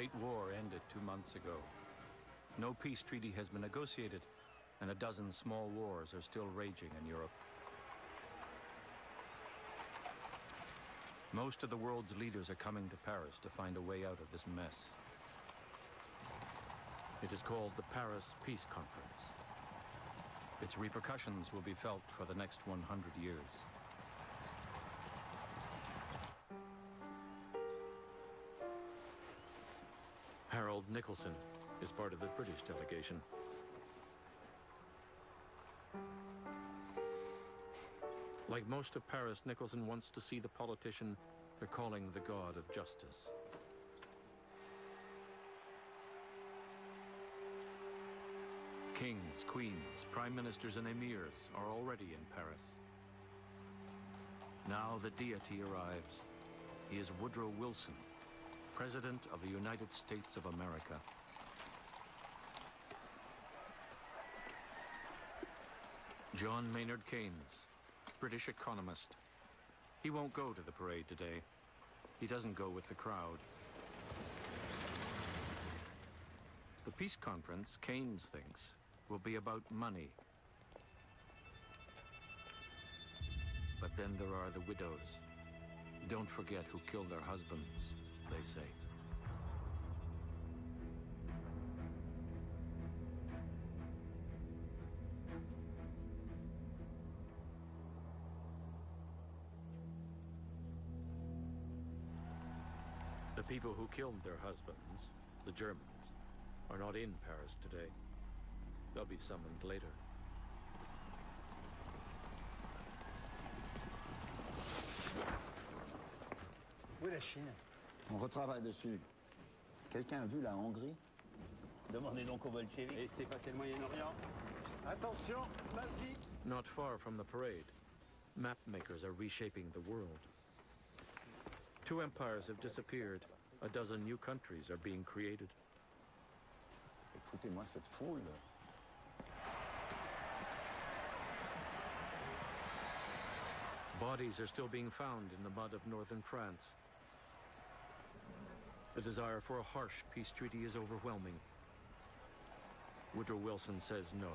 Great War ended two months ago. No peace treaty has been negotiated, and a dozen small wars are still raging in Europe. Most of the world's leaders are coming to Paris to find a way out of this mess. It is called the Paris Peace Conference. Its repercussions will be felt for the next 100 years. Harold Nicolson is part of the British delegation. Like most of Paris, Nicolson wants to see the politician they're calling the god of justice. Kings, queens, prime ministers, and emirs are already in Paris. Now the deity arrives. He is Woodrow Wilson, President of the United States of America. John Maynard Keynes, British economist. He won't go to the parade today. He doesn't go with the crowd. The peace conference, Keynes thinks, will be about money. But then there are the widows. Don't forget who killed their husbands, they say. The people who killed their husbands, the Germans, are not in Paris today. They'll be summoned later. Où est la Chine On retravaille dessus. Quelqu'un a vu la Hongrie Demandez donc aux bolcheviks. Et c'est passé le Moyen-Orient. Attention, vas-y Not far from the parade, map makers are reshaping the world. Two empires have disappeared. A dozen new countries are being created. Écoutez-moi cette foule. Bodies are still being found in the mud of northern France. The desire for a harsh peace treaty is overwhelming. Woodrow Wilson says no.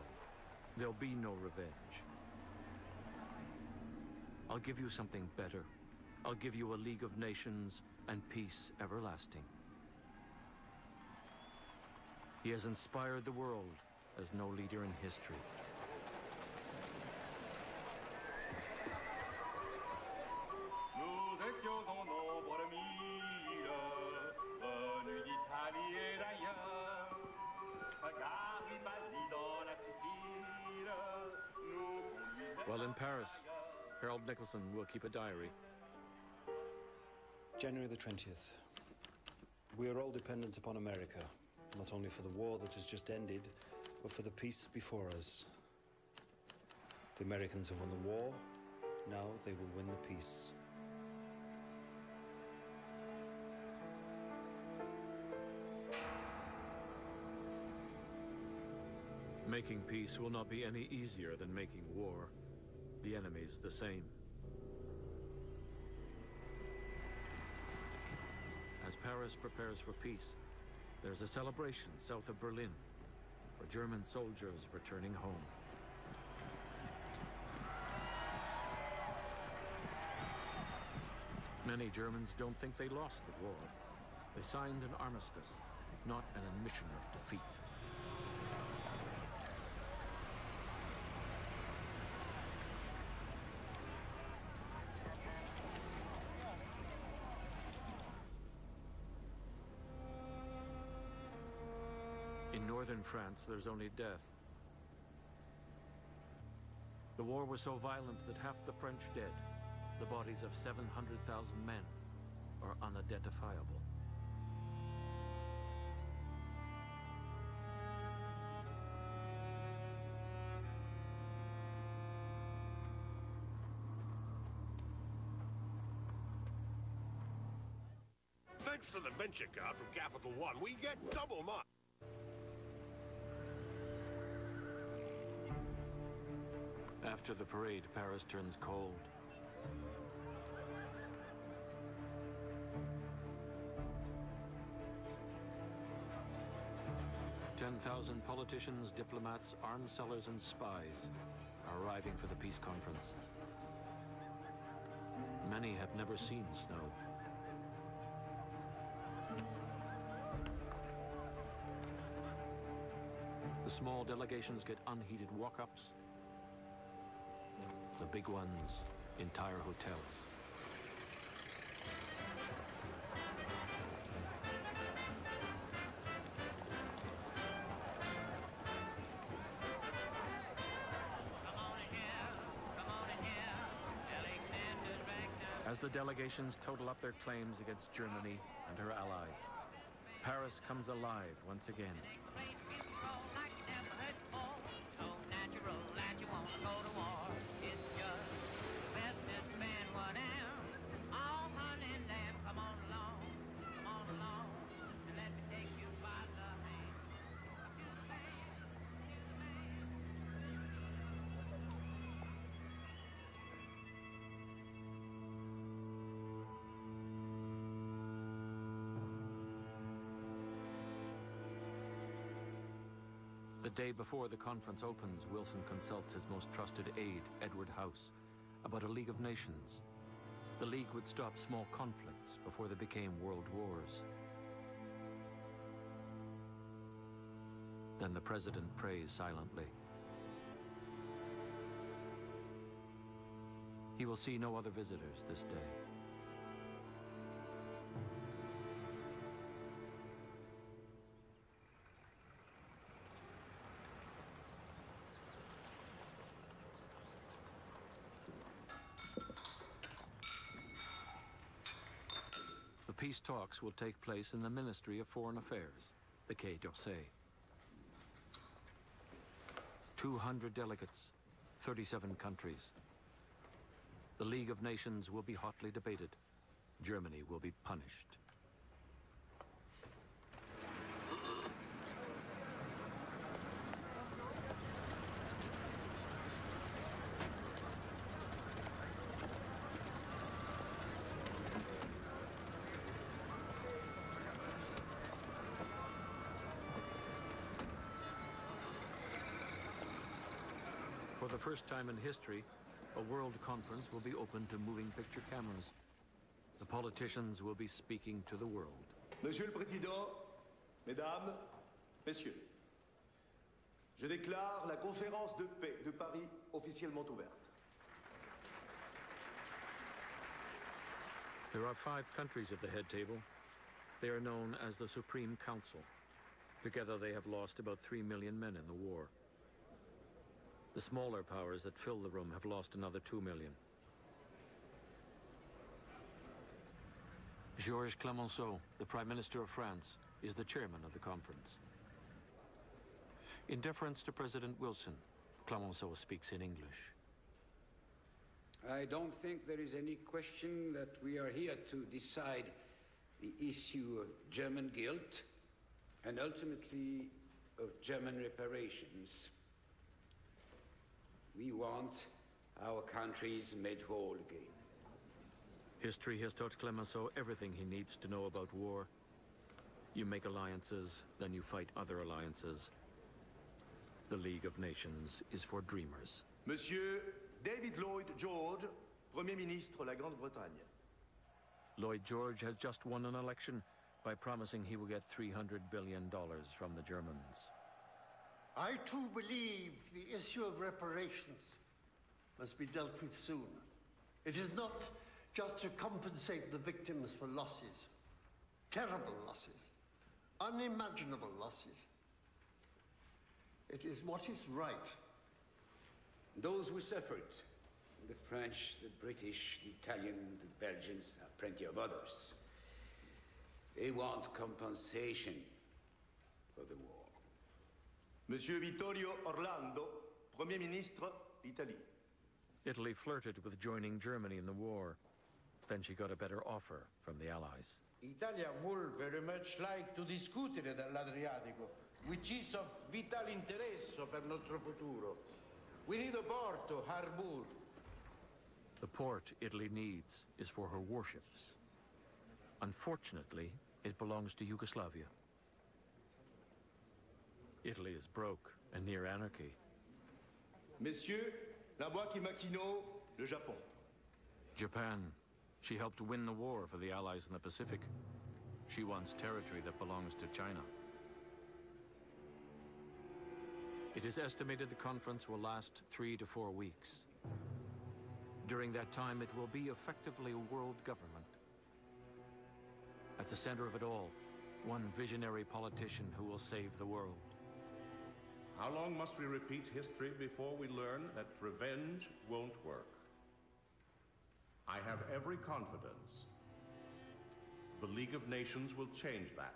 There'll be no revenge. I'll give you something better. I'll give you a League of Nations and peace everlasting. He has inspired the world as no leader in history. Paris, Harold Nicolson will keep a diary. January the 20th. We are all dependent upon America, not only for the war that has just ended, but for the peace before us. The Americans have won the war, now they will win the peace. Making peace will not be any easier than making war. The enemy's the same. As Paris prepares for peace, there's a celebration south of Berlin for German soldiers returning home. Many Germans don't think they lost the war. They signed an armistice, not an admission of defeat. France, there's only death. The war was so violent that half the French dead, the bodies of 700,000 men, are unidentifiable. Thanks to the venture card from Capital One, we get double mark. After the parade, Paris turns cold. Ten thousand politicians, diplomats, arms sellers, and spies are arriving for the peace conference. Many have never seen snow. The small delegations get unheated walk-ups. Big ones, entire hotels. As the delegations total up their claims against Germany and her allies, Paris comes alive once again. Day before the conference opens, Wilson consults his most trusted aide, Edward House, about a League of Nations. The League would stop small conflicts before they became world wars. Then the president prays silently. He will see no other visitors this day. Talks will take place in the Ministry of Foreign Affairs, the Quai d'Orsay. 200 delegates, 37 countries. The League of Nations will be hotly debated. Germany will be punished. For the first time in history, a world conference will be open to moving picture cameras. The politicians will be speaking to the world. Monsieur le Président, Mesdames, Messieurs, je déclare la conférence de paix de Paris officiellement ouverte. There are five countries at the head table. They are known as the Supreme Council. Together they have lost about three million men in the war. The smaller powers that fill the room have lost another two million. Georges Clemenceau, the Prime Minister of France, is the chairman of the conference. In deference to President Wilson, Clemenceau speaks in English. I don't think there is any question that we are here to decide the issue of German guilt and ultimately of German reparations. We want our countries made whole again. History has taught Clemenceau everything he needs to know about war. You make alliances, then you fight other alliances. The League of Nations is for dreamers. Monsieur David Lloyd George, Premier ministre de la Grande-Bretagne. Lloyd George has just won an election by promising he will get $300 billion from the Germans. I too believe the issue of reparations must be dealt with soon. It is not just to compensate the victims for losses, terrible losses, unimaginable losses. It is what is right. Those who suffered, the French, the British, the Italian, the Belgians, and plenty of others, they want compensation for the war. Monsieur Vittorio Orlando, Premier ministre d'Italie. Italy flirted with joining Germany in the war. Then she got a better offer from the Allies. Italia would very much like to discutere dall'Adriatico, which is of vital interesse per nostro futuro. We need a port, a harbor. The port Italy needs is for her warships. Unfortunately, it belongs to Yugoslavia. Italy is broke and near anarchy. Messieurs, la Boîte Makino, le Japon. Japan. She helped win the war for the Allies in the Pacific. She wants territory that belongs to China. It is estimated the conference will last three to four weeks. During that time, it will be effectively a world government. At the center of it all, one visionary politician who will save the world. How long must we repeat history before we learn that revenge won't work? I have every confidence. The League of Nations will change that.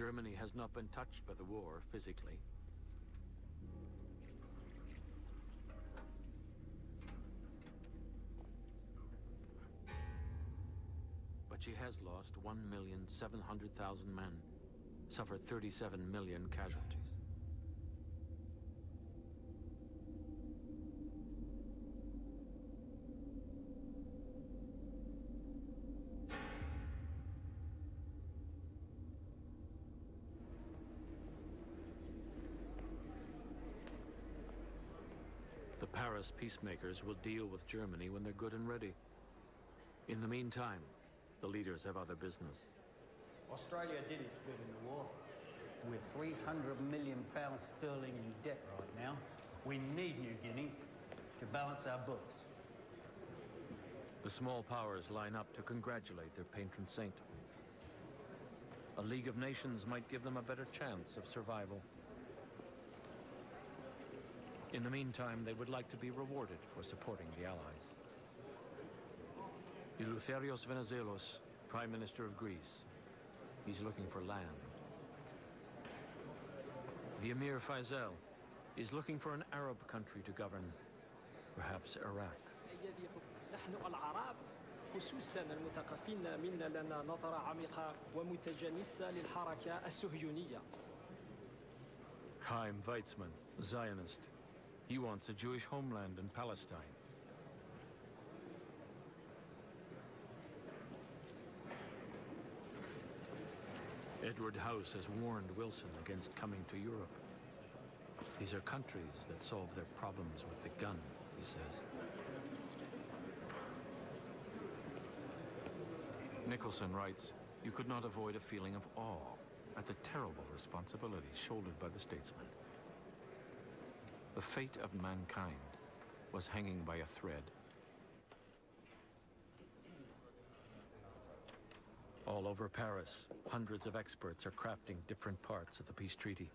Germany has not been touched by the war physically. But she has lost 1,700,000 men, suffered 37 million casualties. The Paris peacemakers will deal with Germany when they're good and ready. In the meantime, the leaders have other business. Australia did its bit in the war. We're 300 million pounds sterling in debt right now. We need New Guinea to balance our books. The small powers line up to congratulate their patron saint. A League of Nations might give them a better chance of survival. In the meantime, they would like to be rewarded for supporting the Allies. Eleutherios Venizelos, Prime Minister of Greece. He's looking for land. The Emir Faisal is looking for an Arab country to govern. Perhaps Iraq. نحن العرب خصوصا المثقفين منا لنا نظرة عميقة ومتجانسة للحركة الصهيونية Chaim Weizmann, Zionist. he wants a Jewish homeland in Palestine. Edward House has warned Wilson against coming to Europe. These are countries that solve their problems with the gun, he says. Nicolson writes, you could not avoid a feeling of awe at the terrible responsibilities shouldered by the statesman. The fate of mankind was hanging by a thread. All over Paris, hundreds of experts are crafting different parts of the peace treaty.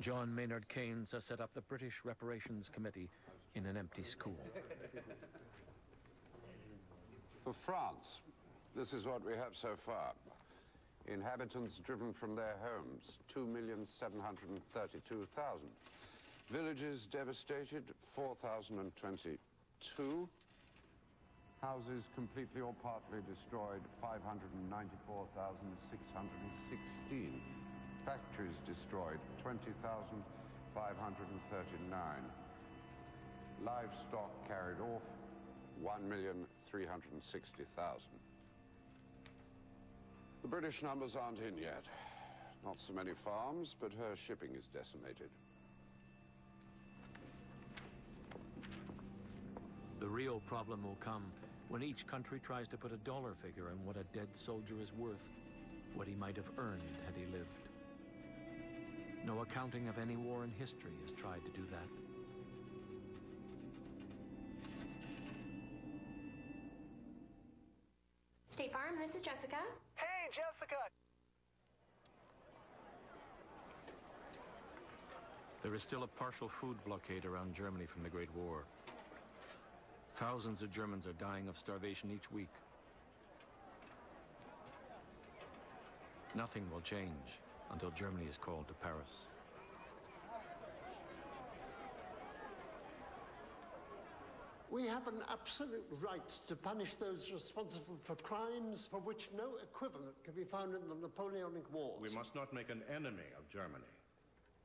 John Maynard Keynes has set up the British Reparations Committee in an empty school. For France, this is what we have so far. Inhabitants driven from their homes, 2,732,000. Villages devastated, 4,022. Houses completely or partly destroyed, 594,616. Factories destroyed, 20,539. Livestock carried off, 1,360,000. The British numbers aren't in yet. Not so many farms, but her shipping is decimated. The real problem will come when each country tries to put a dollar figure on what a dead soldier is worth, what he might have earned had he lived. No accounting of any war in history has tried to do that. State Farm, this is Jessica. Jessica! There is still a partial food blockade around Germany from the Great War. Thousands of Germans are dying of starvation each week. Nothing will change until Germany is called to Paris. We have an absolute right to punish those responsible for crimes for which no equivalent can be found in the Napoleonic Wars. We must not make an enemy of Germany.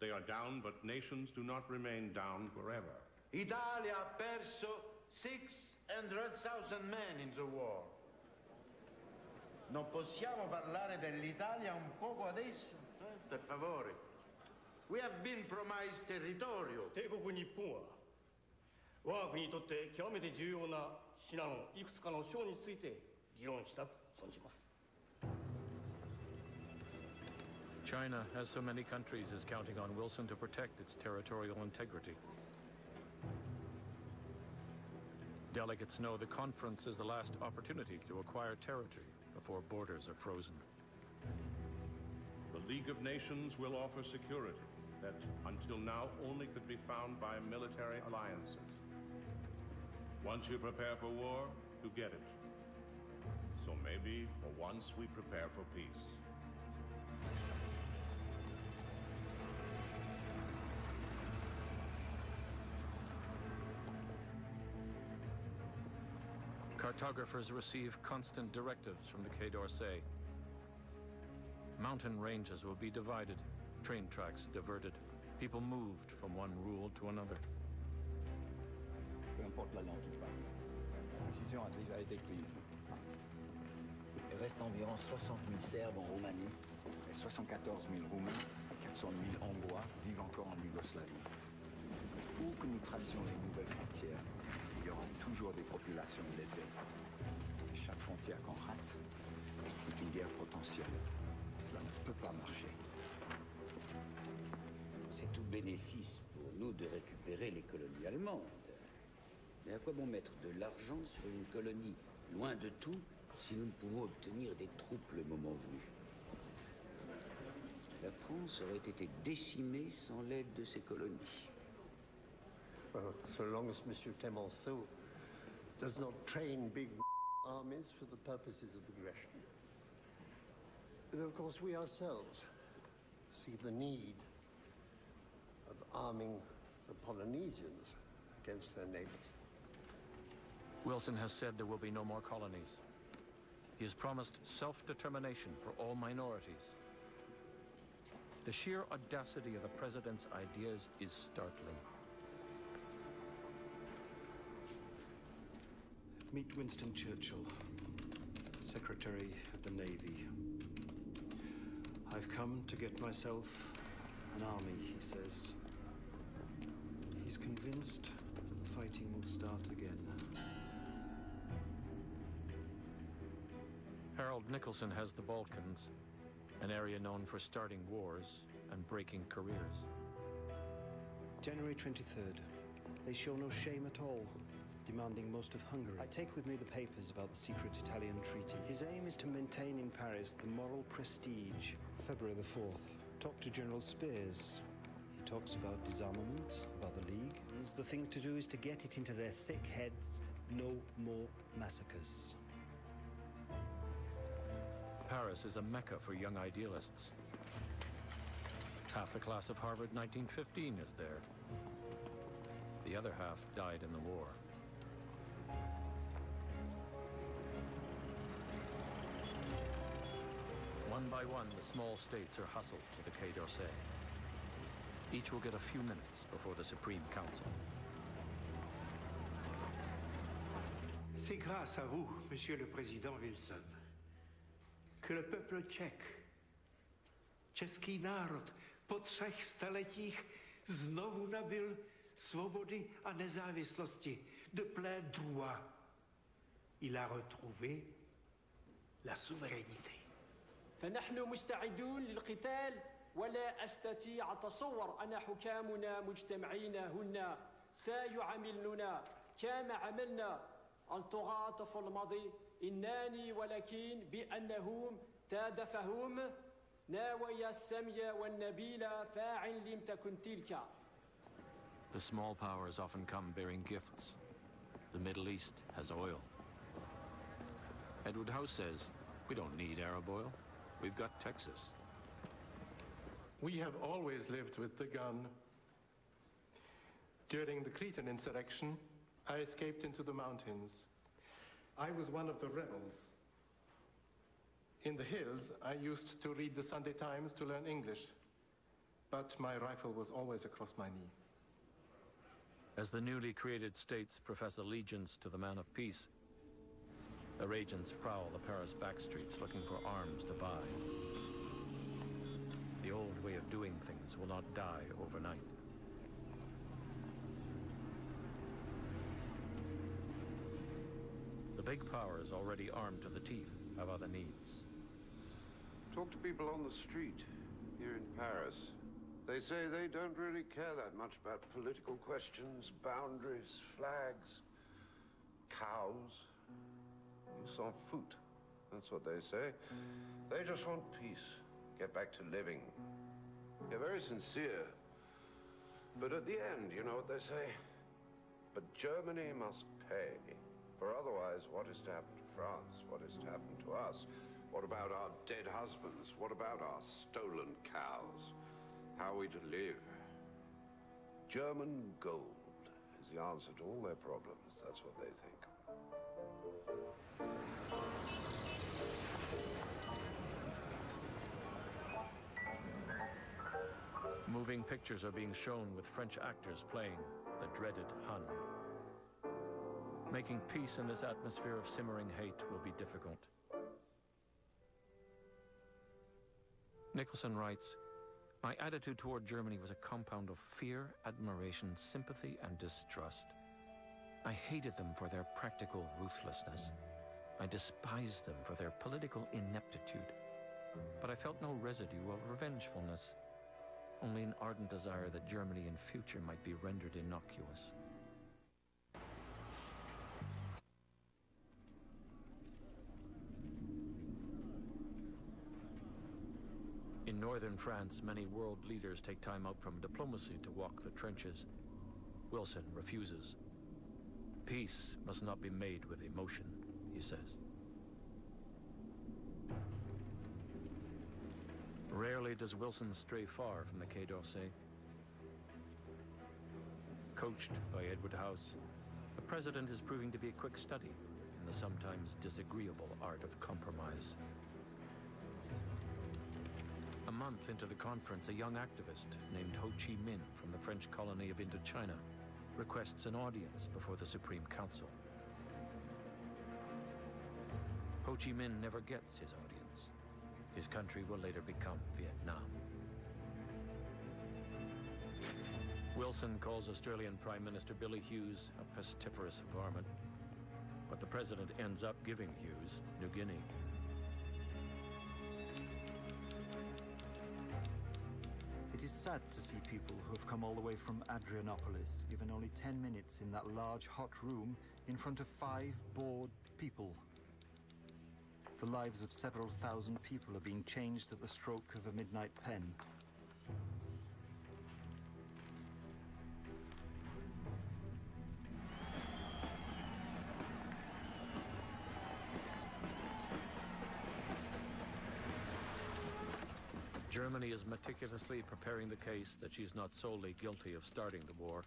They are down, but nations do not remain down forever. Italia ha perso 600,000 men in the war. Non possiamo parlare dell'Italia un poco adesso? Eh? Per favore. We have been promised territorio. 帝国日本は 我が国にとって極めて重要な至難いくつかの章について議論したく存じます China, as so many countries, is counting on Wilson to protect its territorial integrity. Delegates know the conference is the last opportunity to acquire territory before borders are frozen. The League of Nations will offer security that until now only could be found by military alliances. Once you prepare for war, you get it. So maybe for once we prepare for peace. Cartographers receive constant directives from the Quai d'Orsay. Mountain ranges will be divided, train tracks diverted, people moved from one rule to another. Peu importe la langue qu'ils parlent. La décision a déjà été prise. Il reste environ 60 000 Serbes en Roumanie. Et 74 000 Roumains et 400 000 Hongrois vivent encore en Yougoslavie. Où que nous tracions les nouvelles frontières, il y aura toujours des populations blessées. Et chaque frontière qu'on rate est une guerre potentielle. Cela ne peut pas marcher. C'est tout bénéfice pour nous de récupérer les colonies allemandes. Mais à quoi bon mettre de l'argent sur une colonie loin de tout si nous ne pouvons obtenir des troupes le moment venu? La France aurait été décimée sans l'aide de ces colonies. So long as Monsieur Clemenceau does not train big armies for the purposes of aggression. Of course, we ourselves see the need of arming the Polynesians against their neighbors. Wilson has said there will be no more colonies. He has promised self-determination for all minorities. The sheer audacity of the president's ideas is startling. Meet Winston Churchill, Secretary of the Navy. I've come to get myself an army, he says. He's convinced fighting will start again. Harold Nicolson has the Balkans, an area known for starting wars and breaking careers. January 23rd. They show no shame at all, demanding most of Hungary. I take with me the papers about the secret Italian treaty. His aim is to maintain in Paris the moral prestige. February the 4th. Talk to General Spears. He talks about disarmament, about the League. The thing to do is to get it into their thick heads no more massacres. Paris is a mecca for young idealists. Half the class of Harvard 1915 is there. The other half died in the war. One by one, the small states are hustled to the Quai d'Orsay. Each will get a few minutes before the Supreme Council. C'est grâce à vous, Monsieur le Président Wilson, que le peuple tchèque, český národ, po třech staletích znovu nabil svobody a nezávislosti de plein droit. Il a retrouvé la souveraineté. فنحن مستعدون للقتال ولا استطيع تصور ان حكامنا مجتمعين هنا سيعاملنا كما عملنا الطغاة في الماضي انني ولكن بانهم تدفهم ناوي السمية والنبيلة فاعل لم تكن تلك The small powers often come bearing gifts. The Middle East has oil. Edward House says, we don't need Arab oil. We've got Texas. We have always lived with the gun. During the Cretan insurrection, I escaped into the mountains. I was one of the rebels. In the hills, I used to read the Sunday Times to learn English, but my rifle was always across my knee. As the newly created states profess allegiance to the man of peace, their agents prowl the Paris backstreets looking for arms to buy. The old way of doing things will not die overnight. Big powers already armed to the teeth have other needs. Talk to people on the street here in Paris. They say they don't really care that much about political questions, boundaries, flags, cows. Ils s'en foutent. That's what they say. They just want peace. Get back to living. They're very sincere. But at the end, you know what they say? But Germany must pay. For otherwise, what is to happen to France? What is to happen to us? What about our dead husbands? What about our stolen cows? How are we to live? German gold is the answer to all their problems. That's what they think. Moving pictures are being shown with French actors playing the dreaded Hun. Making peace in this atmosphere of simmering hate will be difficult. Nicolson writes, My attitude toward Germany was a compound of fear, admiration, sympathy, and distrust. I hated them for their practical ruthlessness. I despised them for their political ineptitude. But I felt no residue of revengefulness, only an ardent desire that Germany in future might be rendered innocuous. Northern France, many world leaders take time out from diplomacy to walk the trenches. Wilson refuses. Peace must not be made with emotion, he says. Rarely does Wilson stray far from the Quai d'Orsay. Coached by Edward House, the president is proving to be a quick study in the sometimes disagreeable art of compromise. A month into the conference, a young activist named Ho Chi Minh from the French colony of Indochina requests an audience before the Supreme Council. Ho Chi Minh never gets his audience. His country will later become Vietnam. Wilson calls Australian Prime Minister Billy Hughes a pestiferous varmint, but the president ends up giving Hughes New Guinea. It is sad to see people who have come all the way from Adrianopolis given only 10 minutes in that large hot room in front of five bored people. The lives of several thousand people are being changed at the stroke of a midnight pen. Germany is meticulously preparing the case that she's not solely guilty of starting the war.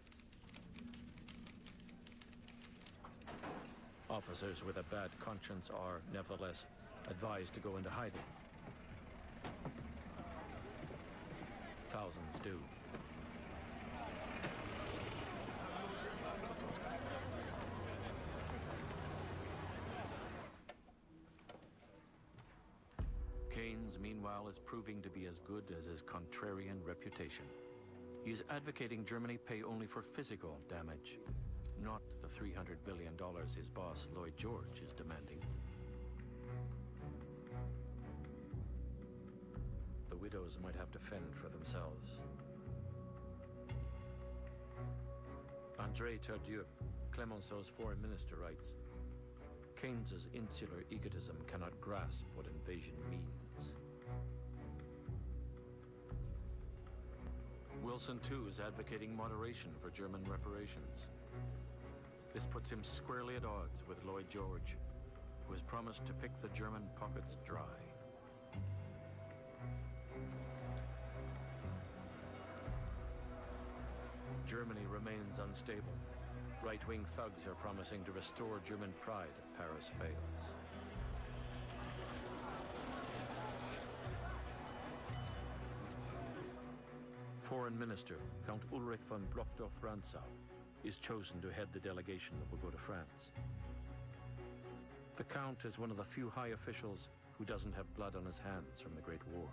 Officers with a bad conscience are, nevertheless, advised to go into hiding. Thousands do. Meanwhile, is proving to be as good as his contrarian reputation. He is advocating Germany pay only for physical damage, not the $300 billion his boss, Lloyd George, is demanding. The widows might have to fend for themselves. André Tardieu, Clemenceau's foreign minister, writes Keynes's insular egotism cannot grasp what invasion means. Wilson, too, is advocating moderation for German reparations. This puts him squarely at odds with Lloyd George, who has promised to pick the German pockets dry. Germany remains unstable. right-wing thugs are promising to restore German pride if Paris fails. Foreign Minister Count Ulrich von Brockdorff-Rantzau is chosen to head the delegation that will go to France. The Count is one of the few high officials who doesn't have blood on his hands from the Great War.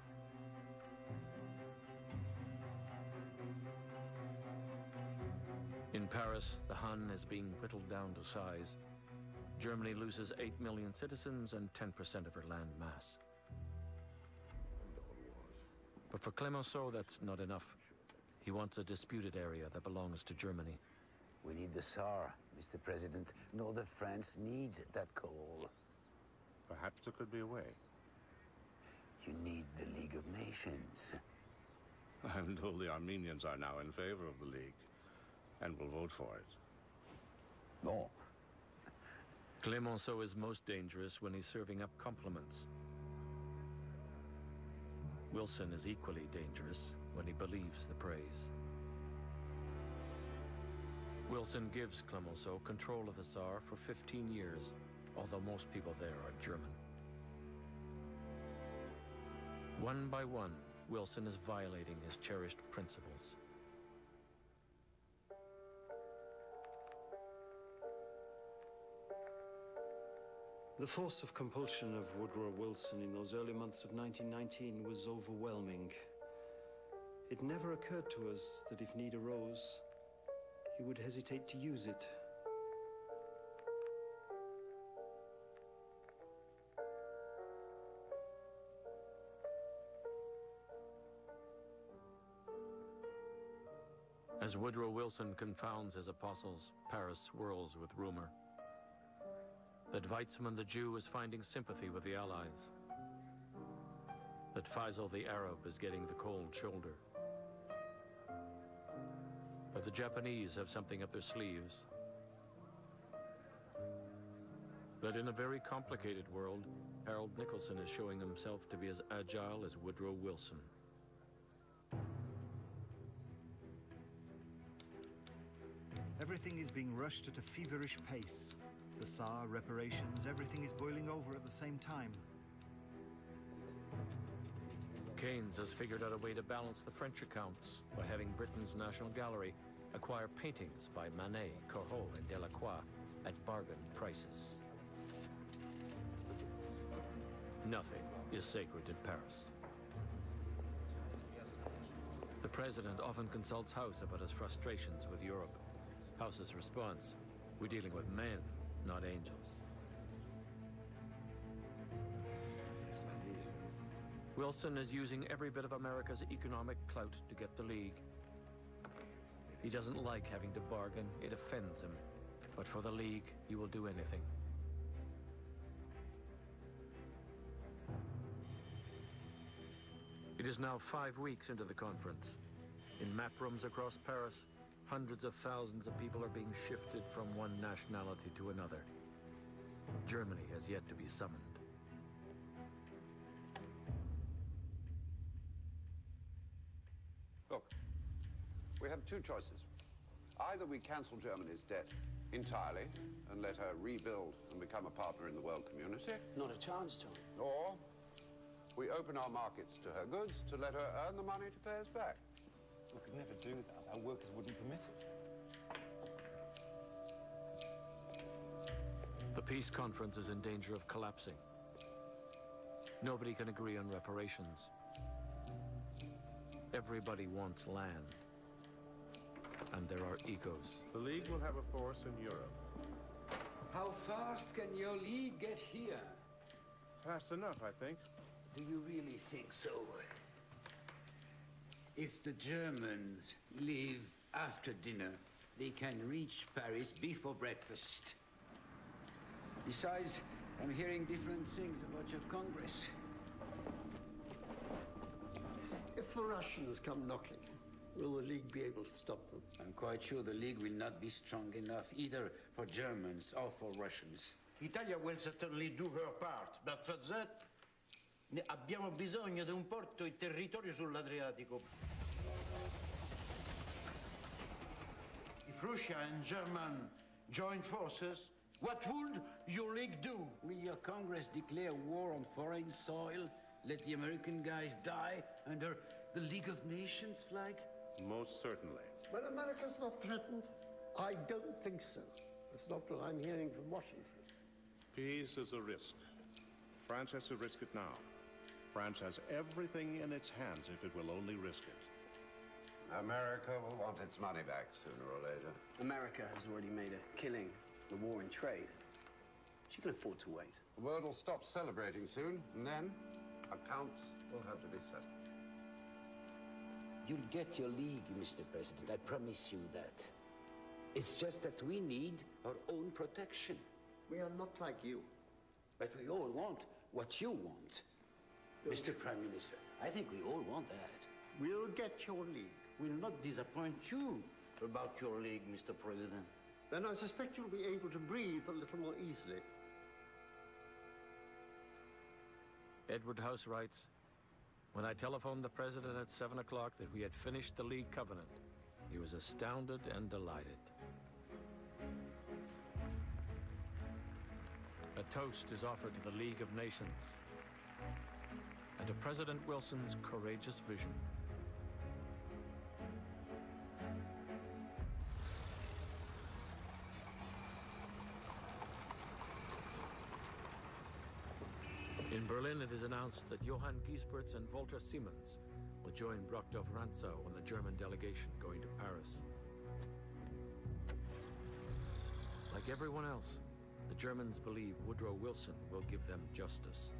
In Paris, the Hun is being whittled down to size. Germany loses 8 million citizens and 10% of her land mass. But for Clemenceau, that's not enough. He wants a disputed area that belongs to Germany. We need the Saar, Mr. President. Northern France needs that coal. Perhaps there could be a way. You need the League of Nations. I'm told the Armenians are now in favor of the League and will vote for it. Bon. Clemenceau is most dangerous when he's serving up compliments. Wilson is equally dangerous when he believes the praise. Wilson gives Clemenceau control of the Saar for 15 years, although most people there are German. One by one, Wilson is violating his cherished principles. The force of compulsion of Woodrow Wilson in those early months of 1919 was overwhelming. It never occurred to us that if need arose, he would hesitate to use it. As Woodrow Wilson confounds his apostles, Paris swirls with rumor. That Weizmann the Jew is finding sympathy with the Allies, that Faisal the Arab is getting the cold shoulder, that the Japanese have something up their sleeves, that in a very complicated world, Harold Nicolson is showing himself to be as agile as Woodrow Wilson. Everything is being rushed at a feverish pace. The Saar, reparations, everything is boiling over at the same time. Keynes has figured out a way to balance the French accounts by having Britain's National Gallery acquire paintings by Manet, Corot, and Delacroix at bargain prices. Nothing is sacred in Paris. The president often consults House about his frustrations with Europe. House's response, we're dealing with men, not angels. Wilson is using every bit of America's economic clout to get the League. He doesn't like having to bargain, it offends him. But for the League, he will do anything. It is now five weeks into the conference. In map rooms across Paris, hundreds of thousands of people are being shifted from one nationality to another. Germany has yet to be summoned. Two choices. Either we cancel Germany's debt entirely and let her rebuild and become a partner in the world community. Not a chance, John. Or we open our markets to her goods to let her earn the money to pay us back. We could never do that. Our workers wouldn't permit it. The peace conference is in danger of collapsing. Nobody can agree on reparations. Everybody wants land. And there are egos. The League will have a force in Europe. How fast can your league get here? Fast enough, I think. Do you really think so? If the Germans leave after dinner, they can reach Paris before breakfast. Besides, I'm hearing different things about your Congress. If the Russians come knocking, will the League be able to stop them? I'm quite sure the League will not be strong enough either for Germans or for Russians. Italia will certainly do her part, but for that ne abbiamo bisogno di un porto e territorio sull'Adriatico. If Russia and German Join forces? What would your league do? Will your Congress declare war on foreign soil? Let the American guys die under the League of Nations flag? Most certainly. But America's not threatened. I don't think so. That's not what I'm hearing from Washington. Peace is a risk. France has to risk it now. France has everything in its hands if it will only risk it. America will want its money back sooner or later. America has already made a killing, the war in trade. She can afford to wait. The world will stop celebrating soon, and then accounts will have to be settled. You'll get your league, Mr. President. I promise you that. It's just that we need our own protection. We are not like you. But we all want what you want, Mr. Prime Minister. I think we all want that. We'll get your league. We'll not disappoint you about your league, Mr. President. Then I suspect you'll be able to breathe a little more easily. Edward House writes, When I telephoned the president at 7 o'clock that we had finished the League covenant, he was astounded and delighted. A toast is offered to the League of Nations and to President Wilson's courageous vision. Berlin, it is announced that Johann Giesberts and Walter Simons will join Brockdorff Rantzau on the German delegation going to Paris. Like everyone else, the Germans believe Woodrow Wilson will give them justice.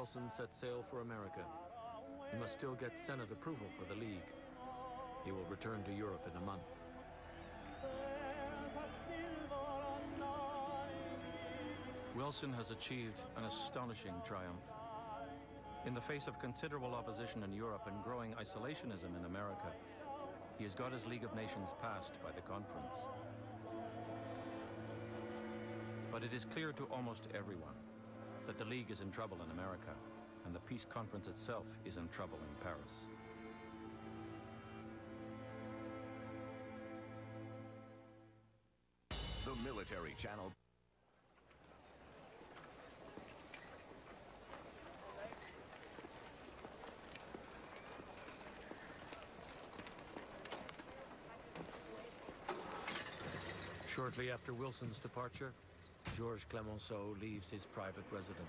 Wilson set sail for America. He must still get Senate approval for the League. He will return to Europe in a month. Wilson has achieved an astonishing triumph. In the face of considerable opposition in Europe and growing isolationism in America, he has got his League of Nations passed by the conference. But it is clear to almost everyone that the League is in trouble in America, and the peace conference itself is in trouble in Paris. The Military Channel. Shortly after Wilson's departure, Georges Clemenceau leaves his private residence.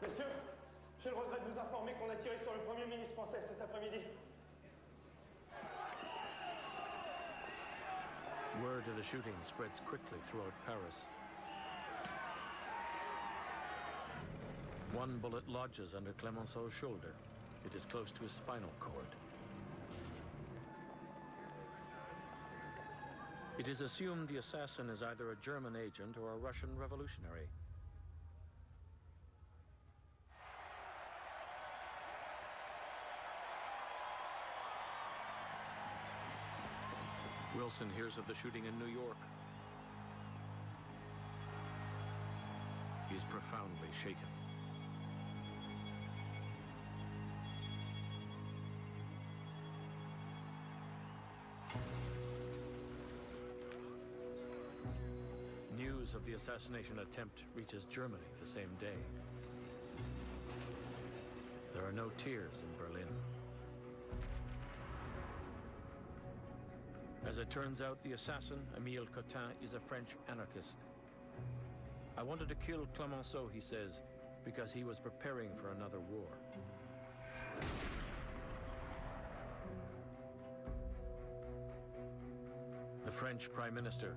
Messieurs, j'ai le regret de vous informer qu'on a tiré sur le Premier ministre français cet après-midi. Word of the shooting spreads quickly throughout Paris. One bullet lodges under Clemenceau's shoulder. It is close to his spinal cord. It is assumed the assassin is either a German agent or a Russian revolutionary. Wilson hears of the shooting in New York. He's profoundly shaken. News of the assassination attempt reaches Germany the same day. There are no tears in Berlin. As it turns out, the assassin, Emile Cottin, is a French anarchist. I wanted to kill Clemenceau, he says, because he was preparing for another war. The French Prime Minister,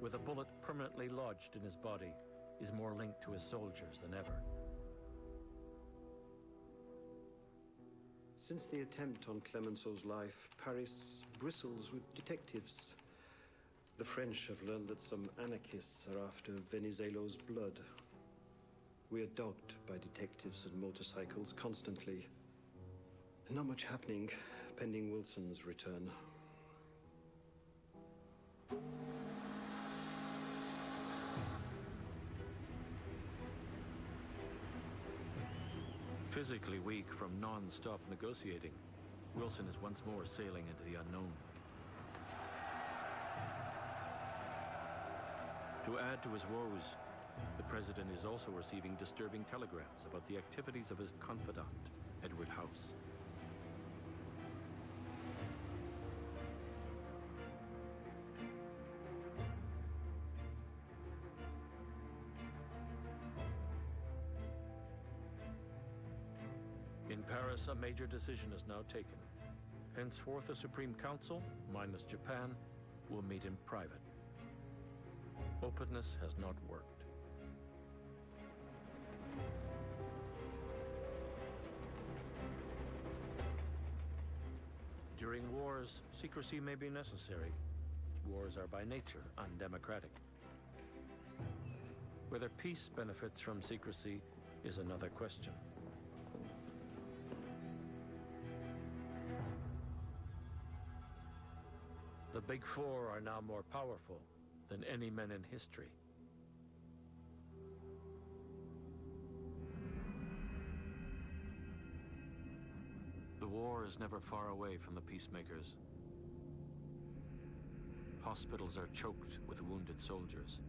with a bullet permanently lodged in his body, is more linked to his soldiers than ever. Since the attempt on Clemenceau's life, Paris bristles with detectives. The French have learned that some anarchists are after Venizelos' blood. We are dogged by detectives and motorcycles constantly. Not much happening, pending Wilson's return. Physically weak from non-stop negotiating, Wilson is once more sailing into the unknown. To add to his woes, the president is also receiving disturbing telegrams about the activities of his confidant, Edward House. Paris, a major decision is now taken. Henceforth, the Supreme Council, minus Japan, will meet in private. Openness has not worked. During wars, secrecy may be necessary. Wars are by nature undemocratic. Whether peace benefits from secrecy is another question. The Big Four are now more powerful than any men in history. The war is never far away from the peacemakers. Hospitals are choked with wounded soldiers.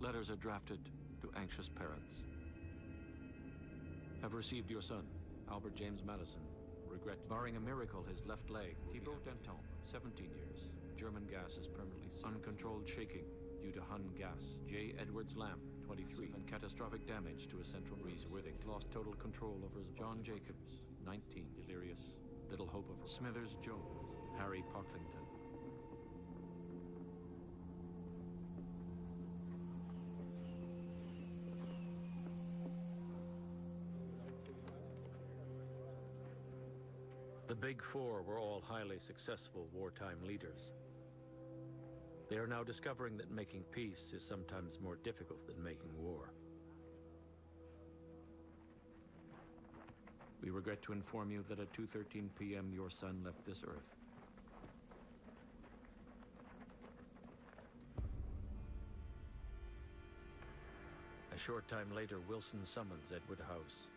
Letters are drafted to anxious parents. Have received your son, Albert James Madison. Regret, barring a miracle, his left leg. Thibaut Danton, 17 years. German gas is permanently uncontrolled shaking due to Hun gas. J. Edwards Lamb, 23, and catastrophic damage to a central Reese Worthing lost total control over his John Jacobs, 19, delirious. Little hope of Smithers Jones, Harry Pocklington. The Big Four were all highly successful wartime leaders. They are now discovering that making peace is sometimes more difficult than making war. We regret to inform you that at 2:13 p.m. your son left this earth. A short time later, Wilson summons Edward House.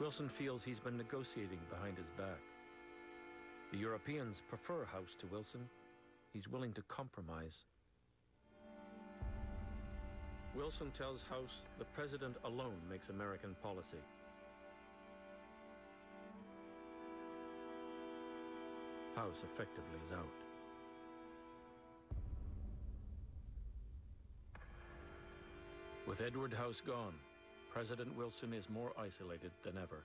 Wilson feels he's been negotiating behind his back. The Europeans prefer House to Wilson. He's willing to compromise. Wilson tells House the president alone makes American policy. House effectively is out. With Edward House gone, President Wilson is more isolated than ever.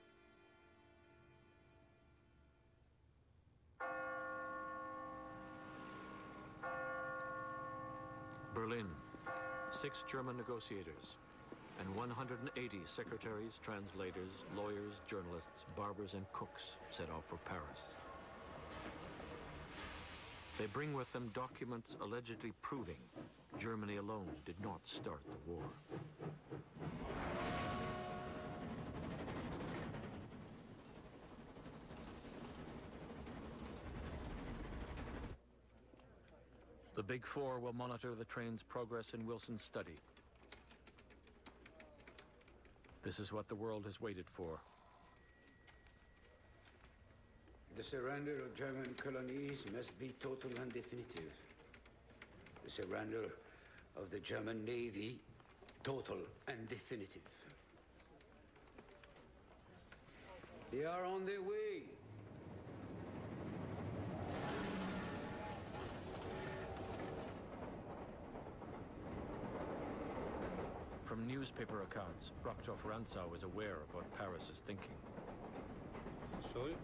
Berlin, six German negotiators, and 180 secretaries, translators, lawyers, journalists, barbers, and cooks set off for Paris. They bring with them documents allegedly proving Germany alone did not start the war. Big Four will monitor the train's progress in Wilson's study. This is what the world has waited for. The surrender of German colonies must be total and definitive. The surrender of the German Navy, total and definitive. They are on their way. Newspaper accounts, Brockdorf Rantzau is aware of what Paris is thinking. Schuld,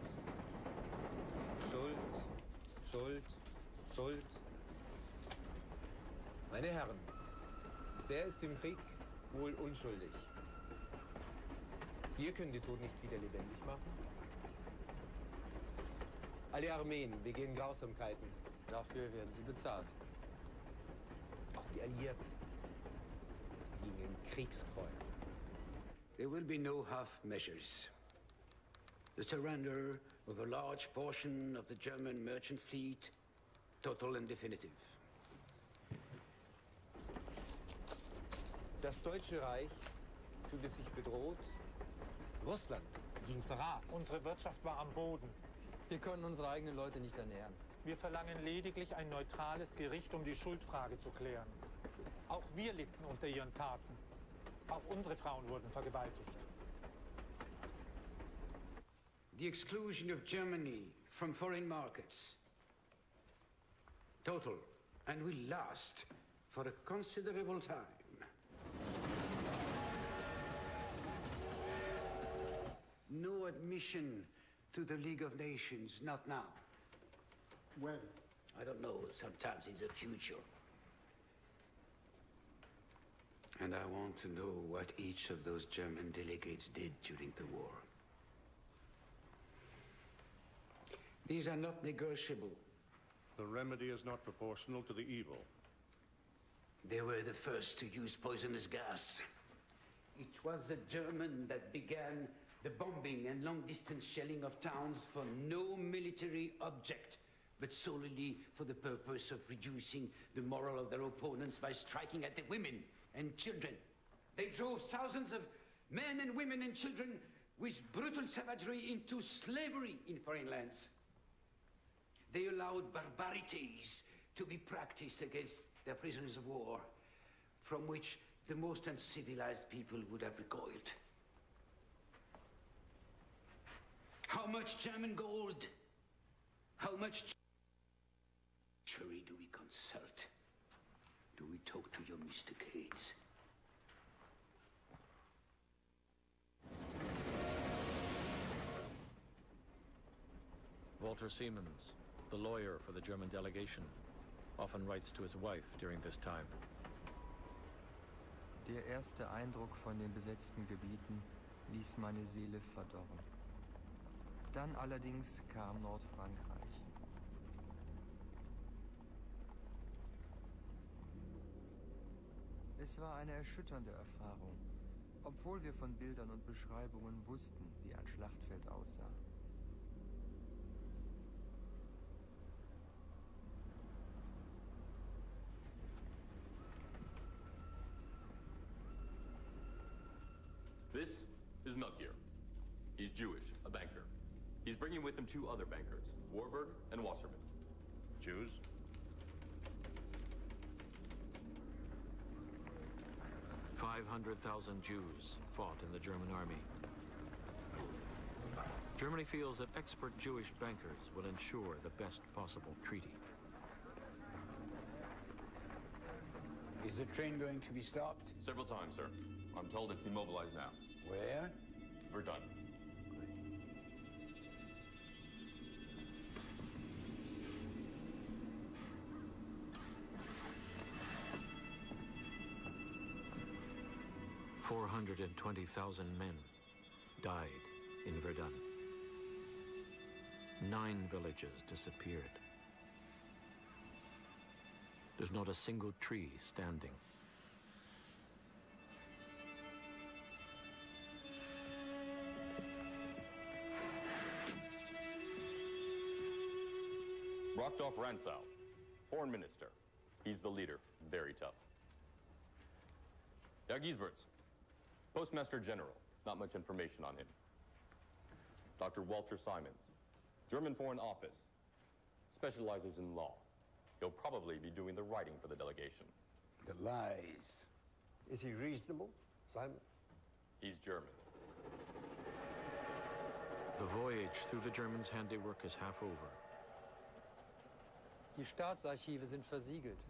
Schuld, Schuld, Schuld. Meine Herren, wer ist im Krieg wohl unschuldig? Wir können die Toten nicht wieder lebendig machen. Alle Armeen begehen Grausamkeiten. Dafür werden sie bezahlt. Auch die Alliierten gingen Kriegskreuen. There will be no half measures. The surrender of a large portion of the German merchant fleet, total and definitive. Das Deutsche Reich fühlte sich bedroht. Russland ging Verrat. Unsere Wirtschaft war am Boden. Wir können unsere eigenen Leute nicht ernähren. Wir verlangen lediglich ein neutrales Gericht, um die Schuldfrage zu klären. Auch wir litten unter ihren Taten. Auch unsere Frauen wurden vergewaltigt. The exclusion of Germany from foreign markets. Total and will last for a considerable time. No admission to the League of Nations, not now. When? I don't know, sometimes in the future. And I want to know what each of those German delegates did during the war. These are not negotiable. The remedy is not proportional to the evil. They were the first to use poisonous gas. It was the German that began the bombing and long-distance shelling of towns for no military object, but solely for the purpose of reducing the moral of their opponents by striking at the women and children. They drove thousands of men and women and children with brutal savagery into slavery in foreign lands. They allowed barbarities to be practiced against their prisoners of war, from which the most uncivilized people would have recoiled. How much German gold? How much treasury do we consult? Do we talk to your Mr. Keynes? Walter Simons, the lawyer for the German delegation, often writes to his wife during this time. Der erste Eindruck von den besetzten Gebieten ließ meine Seele verdorren. Dann allerdings kam Nordfrankreich. Es war eine erschütternde Erfahrung, obwohl wir von Bildern und Beschreibungen wussten, wie ein Schlachtfeld aussah. This is Melchior. He's Jewish, a banker. He's bringing with him two other bankers, Warburg and Wasserman. Jews? Five hundred thousand Jews fought in the German army. Germany feels that expert Jewish bankers will ensure the best possible treaty. Is the train going to be stopped? Several times, sir. I'm told it's immobilized now. Where? Verdun. Four hundred and twenty thousand men died in Verdun. Nine villages disappeared. There's not a single tree standing. Brockdorff Rantzau, foreign minister. He's the leader, very tough. Herr Giesberts, postmaster general. Not much information on him. Dr. Walter Simons, German Foreign Office, specializes in law. He'll probably be doing the writing for the delegation. The lies. Is he reasonable, Simons? He's German. The voyage through the Germans' handiwork is half over. Die Staatsarchive sind versiegelt.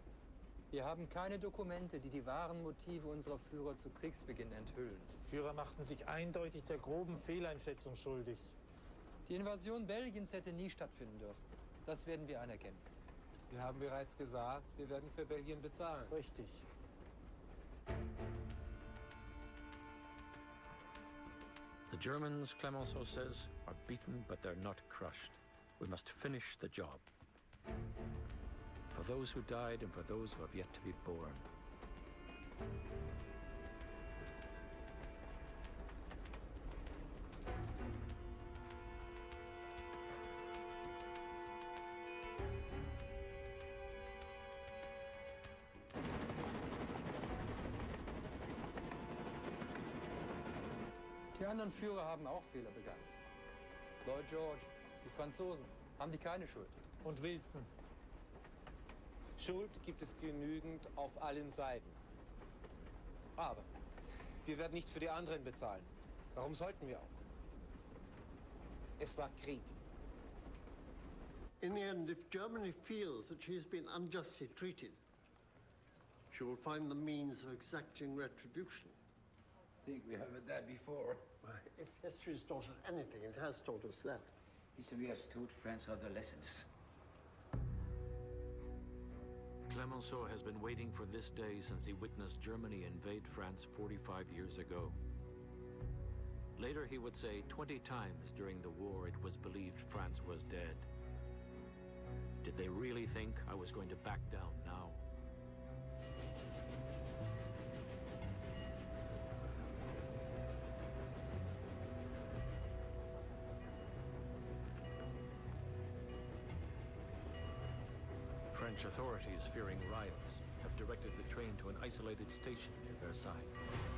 Wir haben keine Dokumente, die die wahren Motive unserer Führer zu Kriegsbeginn enthüllen. Führer machten sich eindeutig der groben Fehleinschätzung schuldig. Die Invasion Belgiens hätte nie stattfinden dürfen. Das werden wir anerkennen. Wir haben bereits gesagt, wir werden für Belgien bezahlen. The Germans, Clemenceau says, are beaten, but they're not crushed. We must finish the job. For those who died and for those who have yet to be born. Die anderen Führer haben auch Fehler begangen. Lloyd George, die Franzosen, haben die keine Schuld. Und Wilson? Schuld gibt es genügend auf allen Seiten. Aber wir werden nichts für die anderen bezahlen. Warum sollten wir auch? Es war Krieg. In the end, if Germany feels that she's been unjustly treated, she will find the means of exacting retribution. I think we have heard that before. If history has taught us anything, it has taught us that. History has taught France other lessons. Clemenceau has been waiting for this day since he witnessed Germany invade France 45 years ago. Later, he would say 20 times during the war it was believed France was dead. Did they really think I was going to back down French authorities, fearing riots, have directed the train to an isolated station near Versailles.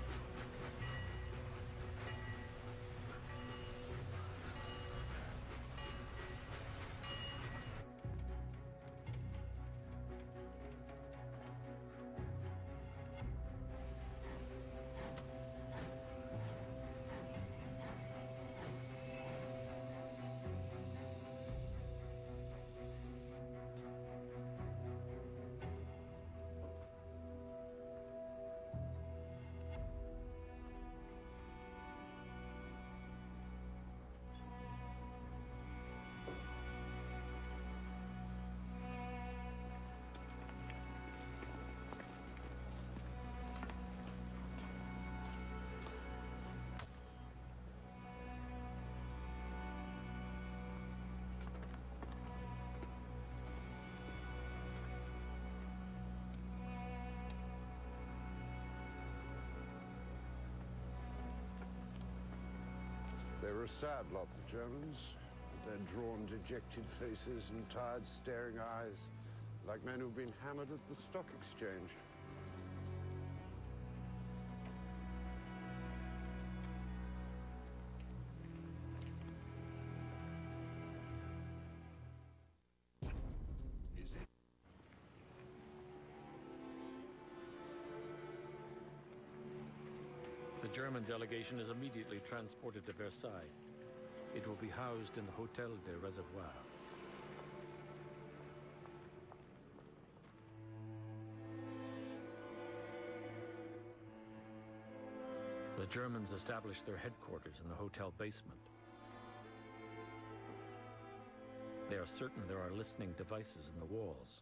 They were a sad lot, the Germans, with their drawn, dejected faces and tired, staring eyes, like men who've been hammered at the stock exchange. Delegation is immediately transported to Versailles. It will be housed in the Hotel des Reservoirs. The Germans established their headquarters in the hotel basement. They are certain there are listening devices in the walls.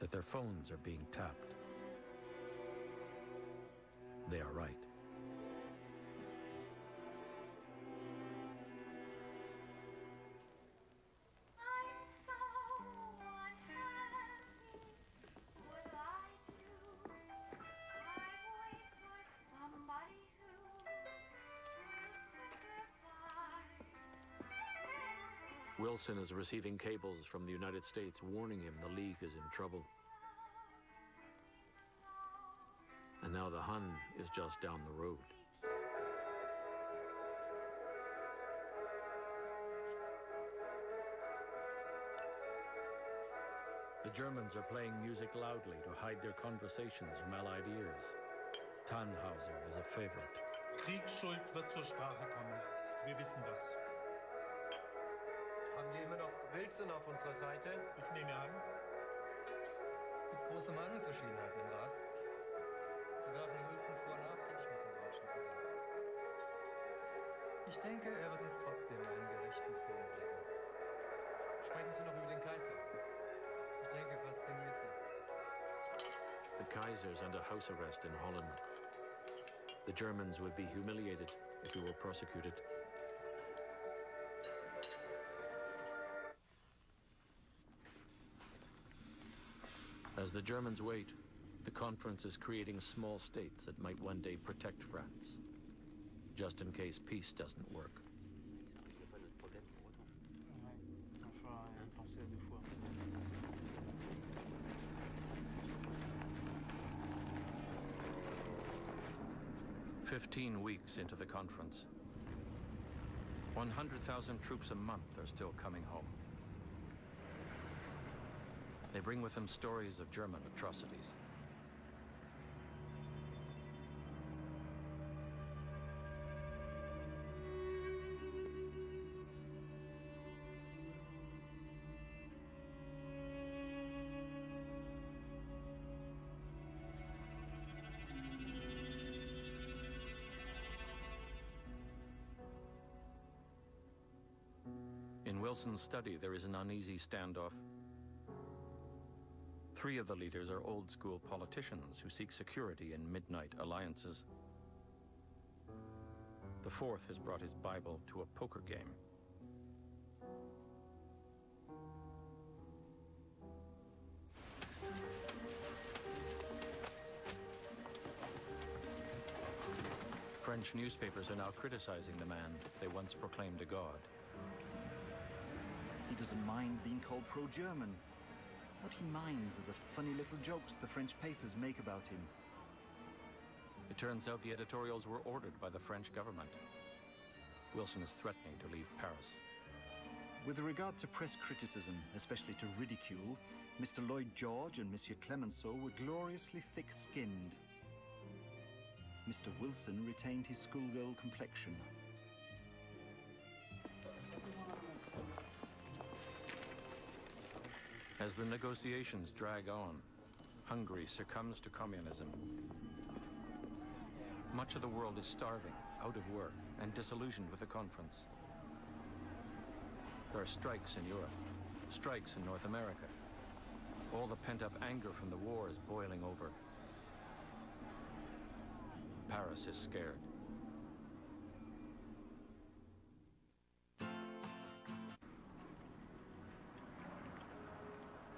That their phones are being tapped. They are right. Wilson is receiving cables from the United States warning him the League is in trouble. Now the Hun is just down the road. The Germans are playing music loudly to hide their conversations from Allied ears. Tannhauser is a favorite. Kriegsschuld wird zur Sprache kommen. Wir wissen das. Haben wir immer noch Wilson auf unserer Seite? Ich nehme an. Es gibt große Meinungsverschiedenheiten im Rat. Sie werfen Wilson vor, nachgiebig mit den Deutschen zu sein. Ich denke, er wird uns trotzdem einen gerechten Frieden bringen. Sprechen Sie noch über den Kaiser. Ich denke, fasziniert Sie. The Kaiser's under house arrest in Holland. The Germans would be humiliated if he were prosecuted. As the Germans wait, the conference is creating small states that might one day protect France, just in case peace doesn't work. Fifteen weeks into the conference, 100,000 troops a month are still coming home. They bring with them stories of German atrocities. Wilson's study, there is an uneasy standoff. Three of the leaders are old school politicians who seek security in midnight alliances. The fourth has brought his Bible to a poker game. French newspapers are now criticizing the man they once proclaimed a god. He doesn't mind being called pro-German. What he minds are the funny little jokes the French papers make about him. It turns out the editorials were ordered by the French government. Wilson is threatening to leave Paris. With regard to press criticism, especially to ridicule, Mr. Lloyd George and Monsieur Clemenceau were gloriously thick-skinned. Mr. Wilson retained his schoolgirl complexion. As the negotiations drag on, Hungary succumbs to communism. Much of the world is starving, out of work, and disillusioned with the conference. There are strikes in Europe, strikes in North America. All the pent-up anger from the war is boiling over. Paris is scared.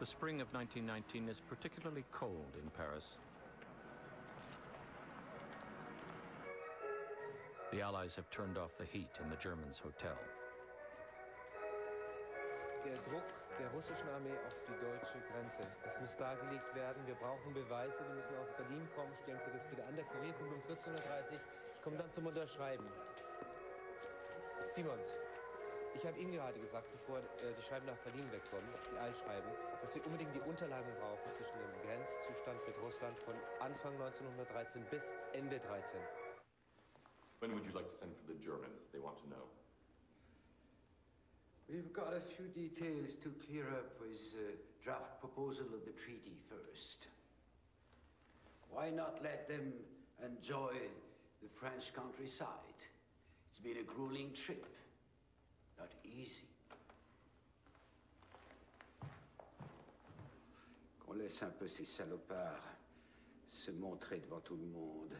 The spring of 1919 is particularly cold in Paris. The Allies have turned off the heat in the Germans' hotel. Der Druck der russischen Armee auf die deutsche Grenze, das muss dargelegt werden. Wir brauchen Beweise, die müssen aus Berlin kommen. Stellen Sie das bitte an. Der um 14.30 Uhr. Ich komme dann zum Unterschreiben. Simons, ich habe Ihnen gerade gesagt, bevor äh, die Schreiben nach Berlin wegkommen, die Eilschreiben, dass wir unbedingt die Unterlagen brauchen zwischen dem Grenzzustand mit Russland von Anfang 1913 bis Ende 13. When would you like to send for the Germans? They want to know. We've got a few details to clear up with the draft proposal of the treaty first. Why not let them enjoy the French countryside? It's been a grueling trip, not easy. Qu'on laisse un peu ces salopards se montrer devant tout le monde.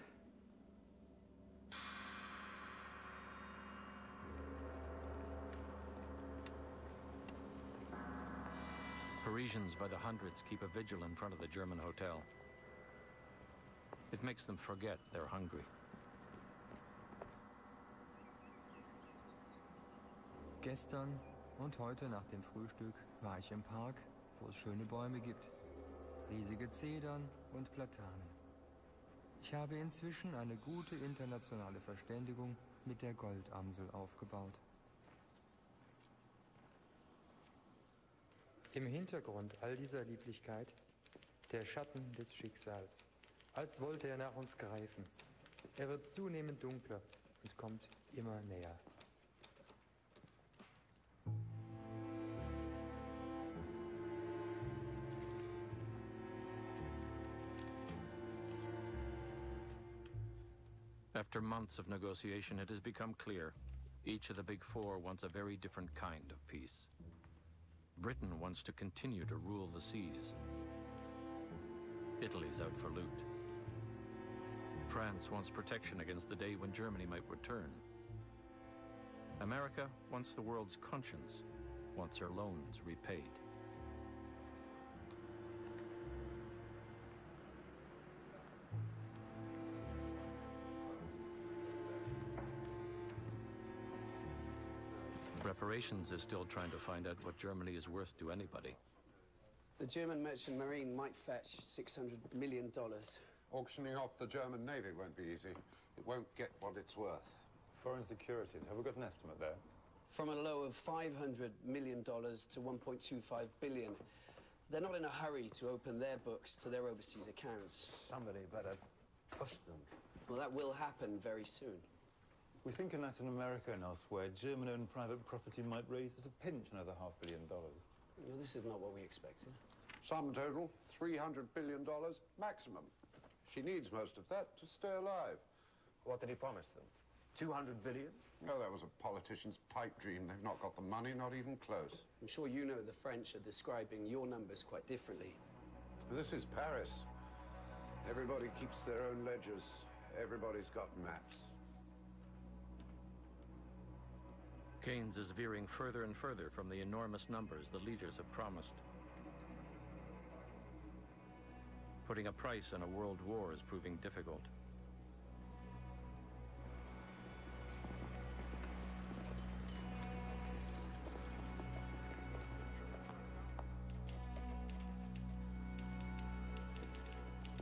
Parisians by the hundreds keep a vigil in front of the German hotel. It makes them forget they're hungry. Gestern und heute nach dem Frühstück war ich im Park, wo es schöne Bäume gibt. Riesige Zedern und Platanen. Ich habe inzwischen eine gute internationale Verständigung mit der Goldamsel aufgebaut. Im Hintergrund all dieser Lieblichkeit der Schatten des Schicksals, als wollte er nach uns greifen. Er wird zunehmend dunkler und kommt immer näher. After months of negotiation, it has become clear each of the Big Four wants a very different kind of peace. Britain wants to continue to rule the seas. Italy's out for loot. France wants protection against the day when Germany might return. America wants the world's conscience, wants her loans repaid. Reparations is still trying to find out what Germany is worth to anybody. The German merchant marine might fetch $600 million. Auctioning off the German Navy won't be easy. It won't get what it's worth. Foreign securities, have we got an estimate there? From a low of $500 million to 1.25 billion. They're not in a hurry to open their books to their overseas accounts. Somebody better push them. Well, that will happen very soon. We think in Latin America and elsewhere, German-owned private property might raise at a pinch another half billion dollars. Well, this is not what we expected. Sum total, $300 billion maximum. She needs most of that to stay alive. What did he promise them? 200 billion? No, that was a politician's pipe dream. They've not got the money, not even close. I'm sure you know the French are describing your numbers quite differently. This is Paris. Everybody keeps their own ledgers. Everybody's got maps. Keynes is veering further and further from the enormous numbers the leaders have promised. Putting a price on a world war is proving difficult.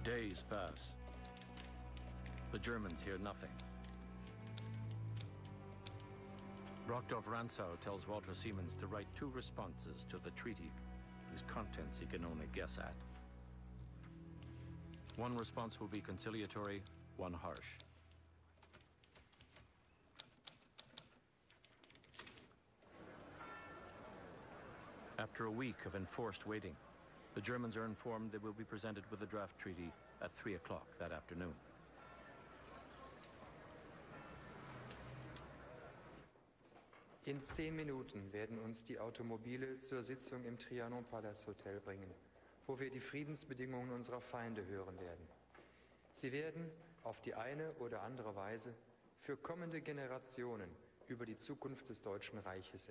Days pass. The Germans hear nothing. Brockdorff Rantzau tells Walter Simons to write two responses to the treaty, whose contents he can only guess at. One response will be conciliatory, one harsh. After a week of enforced waiting, the Germans are informed they will be presented with a draft treaty at 3 o'clock that afternoon. In zehn Minuten werden uns die Automobile zur Sitzung im Trianon Palace Hotel bringen, wo wir die Friedensbedingungen unserer Feinde hören werden. Sie werden auf die eine oder andere Weise für kommende Generationen über die Zukunft des Deutschen Reiches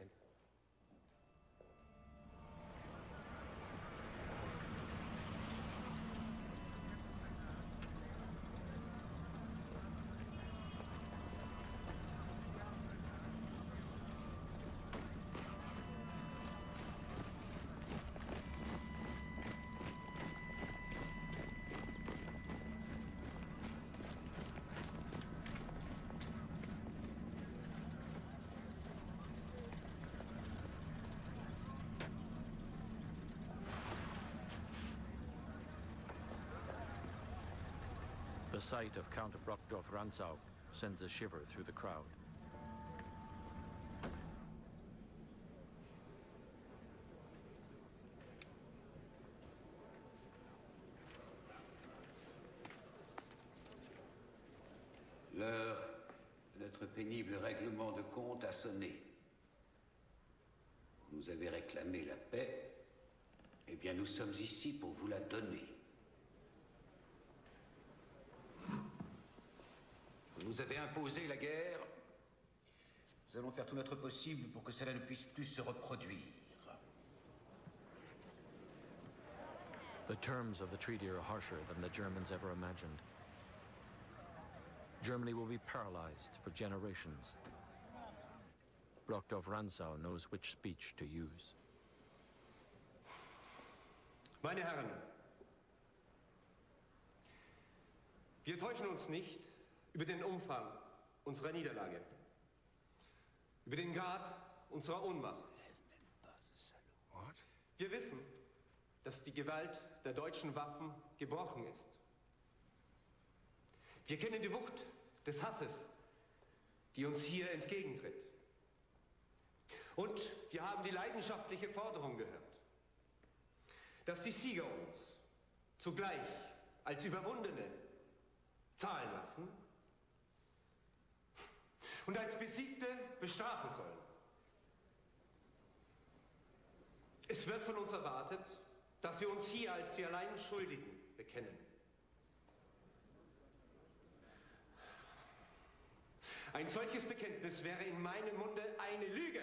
sight of Count Brockdorf Rantzau sends a shiver through the crowd. L'heure de notre pénible règlement de compte a sonné. Vous avez réclamé la paix, eh bien nous sommes ici pour vous la donner. Nous avez imposé la guerre. Nous allons faire tout notre possible pour que cela ne puisse plus se reproduire. The terms of the treaty are harsher than the Germans ever imagined. Germany will be paralyzed for generations. Brockdorff Rantzau knows which speech to use. Meine Herren, wir täuschen uns nicht über den Umfang unserer Niederlage, über den Grad unserer Ohnmacht. Wir wissen, dass die Gewalt der deutschen Waffen gebrochen ist. Wir kennen die Wucht des Hasses, die uns hier entgegentritt. Und wir haben die leidenschaftliche Forderung gehört, dass die Sieger uns zugleich als Überwundene zahlen lassen und als Besiegte bestrafen sollen. Es wird von uns erwartet, dass wir uns hier als die allein Schuldigen bekennen. Ein solches Bekenntnis wäre in meinem Munde eine Lüge.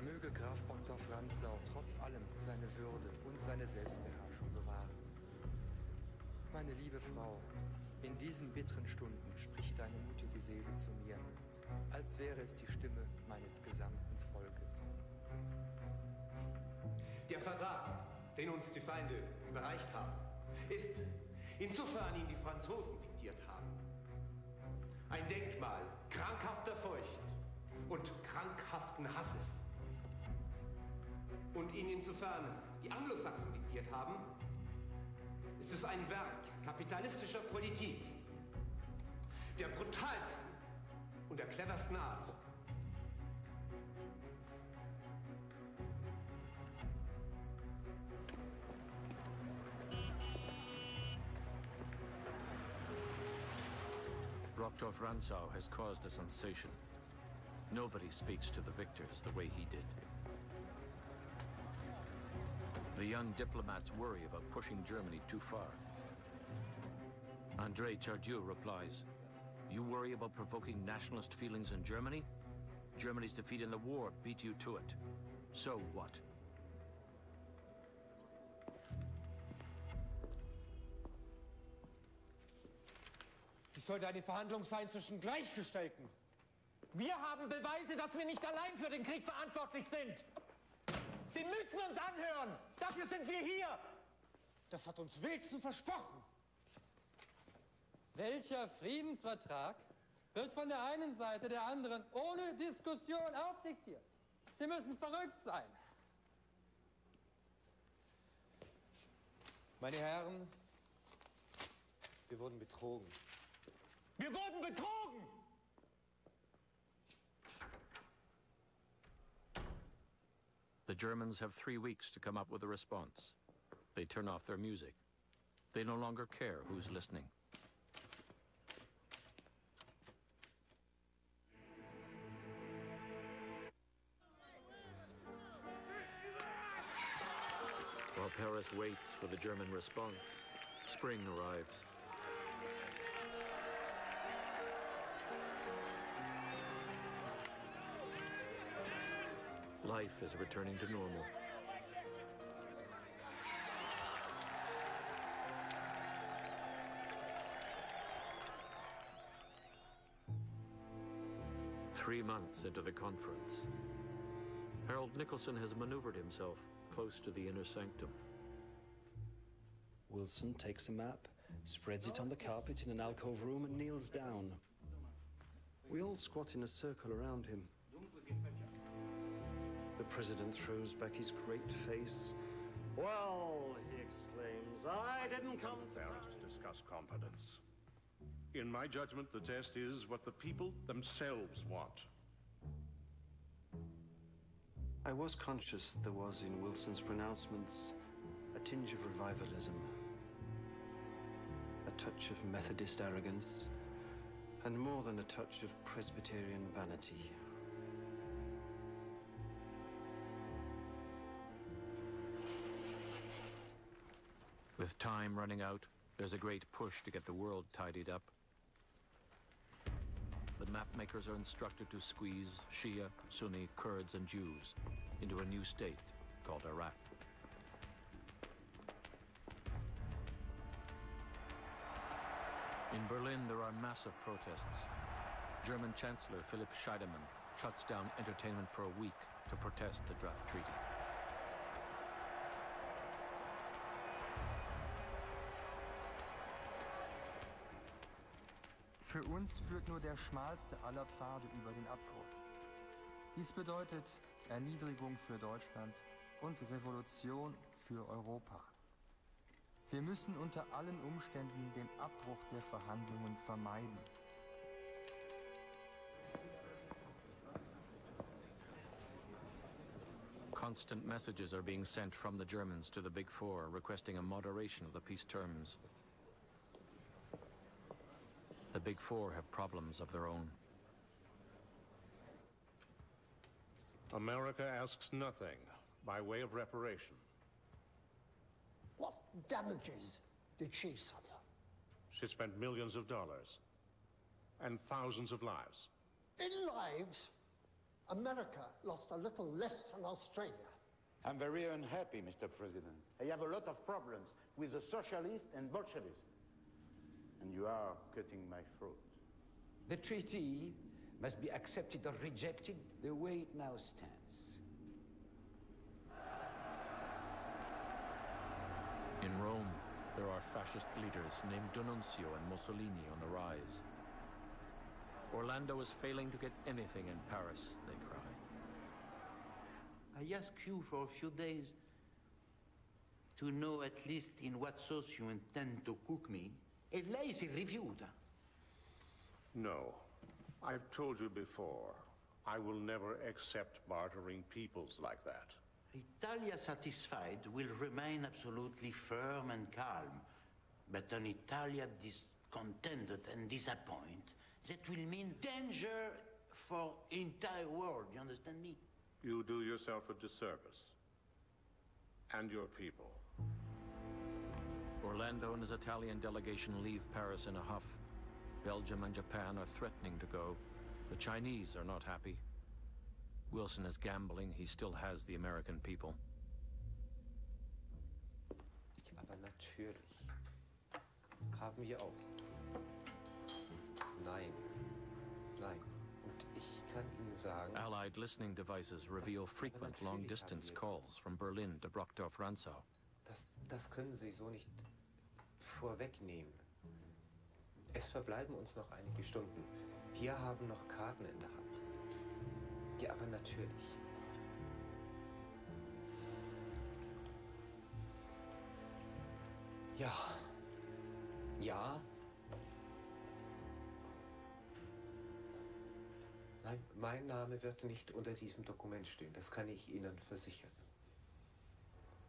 Möge Graf Otto Franzau trotz allem seine Würde und seine Selbstbeherrschung bewahren. Meine liebe Frau, in diesen bitteren Stunden spricht deine mutige Seele zu mir, als wäre es die Stimme meines gesamten Volkes. Der Vertrag, den uns die Feinde überreicht haben, ist, insofern ihn die Franzosen diktiert haben, ein Denkmal krankhafter Furcht und krankhaften Hasses. Und ihn insofern die Anglosachsen diktiert haben, ist es ein Werk kapitalistischer Politik der brutalsten und der cleversten Art. Brockdorff Rantzau has caused a sensation. Nobody speaks to the victors the way he did. The young diplomats worry about pushing Germany too far. Andrei Chardieu replies, You worry about provoking nationalist feelings in Germany? Germany's defeat in the war beat you to it. So what? Dies sollte eine Verhandlung sein zwischen Gleichgestellten. Wir haben Beweise, dass wir nicht allein für den Krieg verantwortlich sind. Sie müssen uns anhören. Dafür sind wir hier. Das hat uns Wilson versprochen. Welcher Friedensvertrag wird von der einen Seite der anderen ohne Diskussion aufdiktiert? Sie müssen verrückt sein. Meine Herren, wir wurden betrogen. Wir wurden betrogen! The Germans have three weeks to come up with a response. They turn off their music. They no longer care who's listening. Paris waits for the German response, spring arrives. Life is returning to normal. Three months into the conference, Harold Nicolson has maneuvered himself close to the inner sanctum. Wilson takes a map, spreads it on the carpet in an alcove room, and kneels down. We all squat in a circle around him. The president throws back his great face. Well, he exclaims, I didn't come there to discuss competence. In my judgment, the test is what the people themselves want. I was conscious there was in Wilson's pronouncements a tinge of revivalism, a touch of Methodist arrogance, and more than a touch of Presbyterian vanity. With time running out, there's a great push to get the world tidied up. The mapmakers are instructed to squeeze Shia, Sunni, Kurds, and Jews into a new state called Iraq. In Berlin, there are massive protests. German Chancellor Philipp Scheidemann shuts down entertainment for a week to protest the draft treaty. Für uns führt nur der schmalste aller Pfade über den Abbruch. Dies bedeutet Erniedrigung für Deutschland und Revolution für Europa. Wir müssen unter allen Umständen den Abbruch der Verhandlungen vermeiden. Constant messages are being sent from the Germans to the Big Four requesting a moderation of the peace terms. The Big Four have problems of their own. America asks nothing by way of reparation. Damages did she suffer? She spent millions of dollars and thousands of lives. In lives, America lost a little less than Australia. I'm very unhappy, Mr. President. I have a lot of problems with the socialists and Bolsheviks. And you are cutting my throat. The treaty must be accepted or rejected the way it now stands. In Rome, there are fascist leaders named D'Annunzio and Mussolini on the rise. Orlando is failing to get anything in Paris, they cry. I ask you for a few days to know at least in what sauce you intend to cook me, e lei si rifiuta. No. I've told you before, I will never accept bartering peoples like that. Italia satisfied will remain absolutely firm and calm. But an Italia discontented and disappointed, that will mean danger for entire world. You understand me? You do yourself a disservice. And your people. Orlando and his Italian delegation leave Paris in a huff. Belgium and Japan are threatening to go. The Chinese are not happy. Wilson is gambling. He still has the American people. Aber natürlich haben wir auch. Nein, nein. Und ich kann Ihnen sagen, Allied listening devices reveal frequent long-distance calls from Berlin to Brockdorff-Rantzau. das, das können Sie so nicht vorwegnehmen. Es verbleiben uns noch einige Stunden. Wir haben noch Karten in der Hand. Ja, aber natürlich. Ja. Ja. Nein, mein Name wird nicht unter diesem Dokument stehen. Das kann ich Ihnen versichern.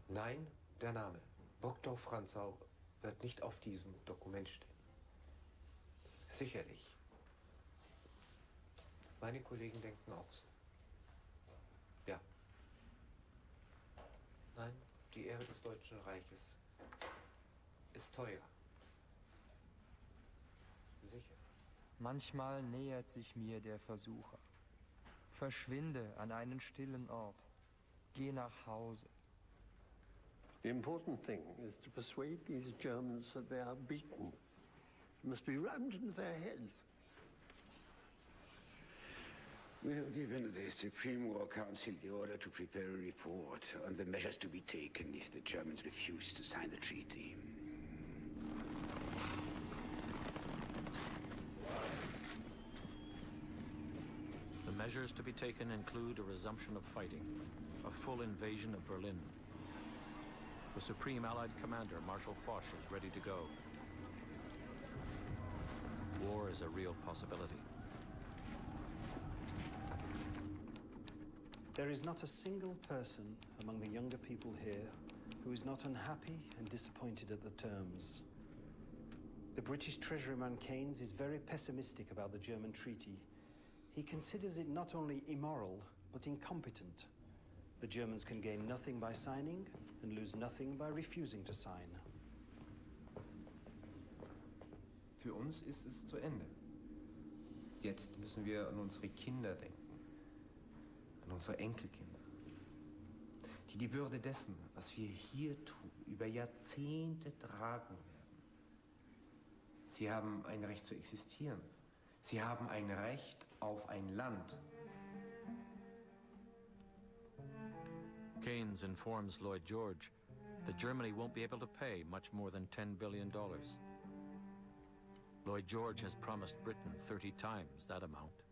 Nein, der Name Bogdorf Franzau wird nicht auf diesem Dokument stehen. Sicherlich. Meine Kollegen denken auch so. Ja. Nein, die Ehre des Deutschen Reiches ist teuer. Sicher. Manchmal nähert sich mir der Versucher. Verschwinde an einen stillen Ort. Geh nach Hause. The important thing is to persuade these Germans that they are beaten. It must be rammed into their heads. We have given the Supreme War Council the order to prepare a report on the measures to be taken if the Germans refuse to sign the treaty. The measures to be taken include a resumption of fighting, a full invasion of Berlin. The Supreme Allied Commander, Marshal Foch, is ready to go. War is a real possibility. There is not a single person among the younger people here who is not unhappy and disappointed at the terms. The British Treasuryman Keynes is very pessimistic about the German treaty. He considers it not only immoral, but incompetent. The Germans can gain nothing by signing and lose nothing by refusing to sign. Für uns ist es zu Ende. Jetzt müssen wir an unsere Kinder denken, an unsere Enkelkinder, die die Bürde dessen, was wir hier tun, über Jahrzehnte tragen werden. Sie haben ein Recht zu existieren. Sie haben ein Recht auf ein Land. Keynes informs Lloyd George that Germany won't be able to pay much more than $10 billion. Lloyd George has promised Britain 30 times that amount.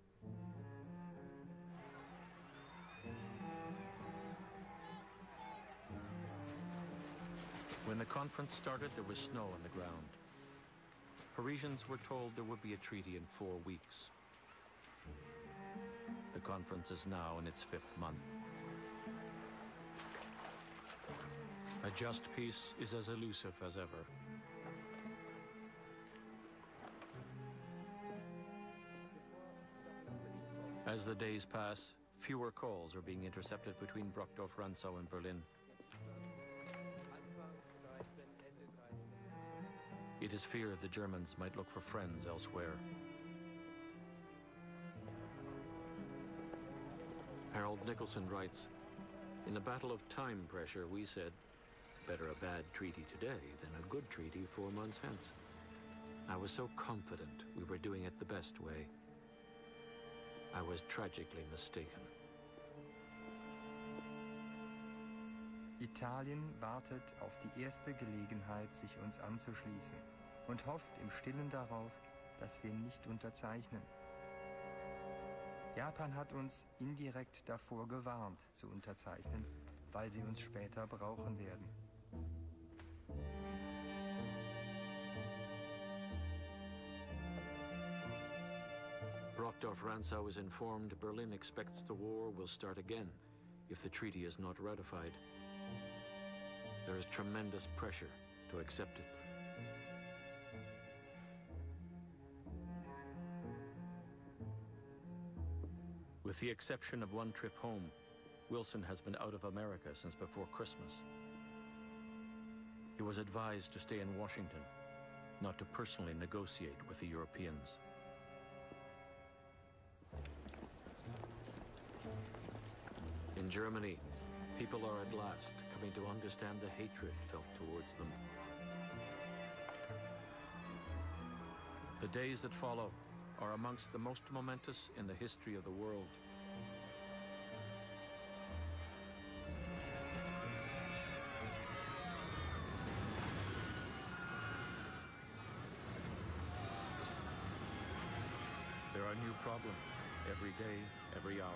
When the conference started, there was snow on the ground. Parisians were told there would be a treaty in four weeks. The conference is now in its fifth month. A just peace is as elusive as ever. As the days pass, fewer calls are being intercepted between Brockdorff-Rantzau and Berlin. It is fear the Germans might look for friends elsewhere. Harold Nicolson writes, In the battle of time pressure, we said, better a bad treaty today than a good treaty four months hence. I was so confident we were doing it the best way. I was tragically mistaken. Italien wartet auf die erste Gelegenheit, sich uns anzuschließen und hofft im Stillen darauf, dass wir nicht unterzeichnen. Japan hat uns indirekt davor gewarnt, zu unterzeichnen, weil sie uns später brauchen werden. Brockdorf Rantzau is informed Berlin expects the war will start again if the treaty is not ratified. There is tremendous pressure to accept it. With the exception of one trip home, Wilson has been out of America since before Christmas. He was advised to stay in Washington, not to personally negotiate with the Europeans. In Germany, people are at last coming to understand the hatred felt towards them. The days that follow are amongst the most momentous in the history of the world. There are new problems every day, every hour.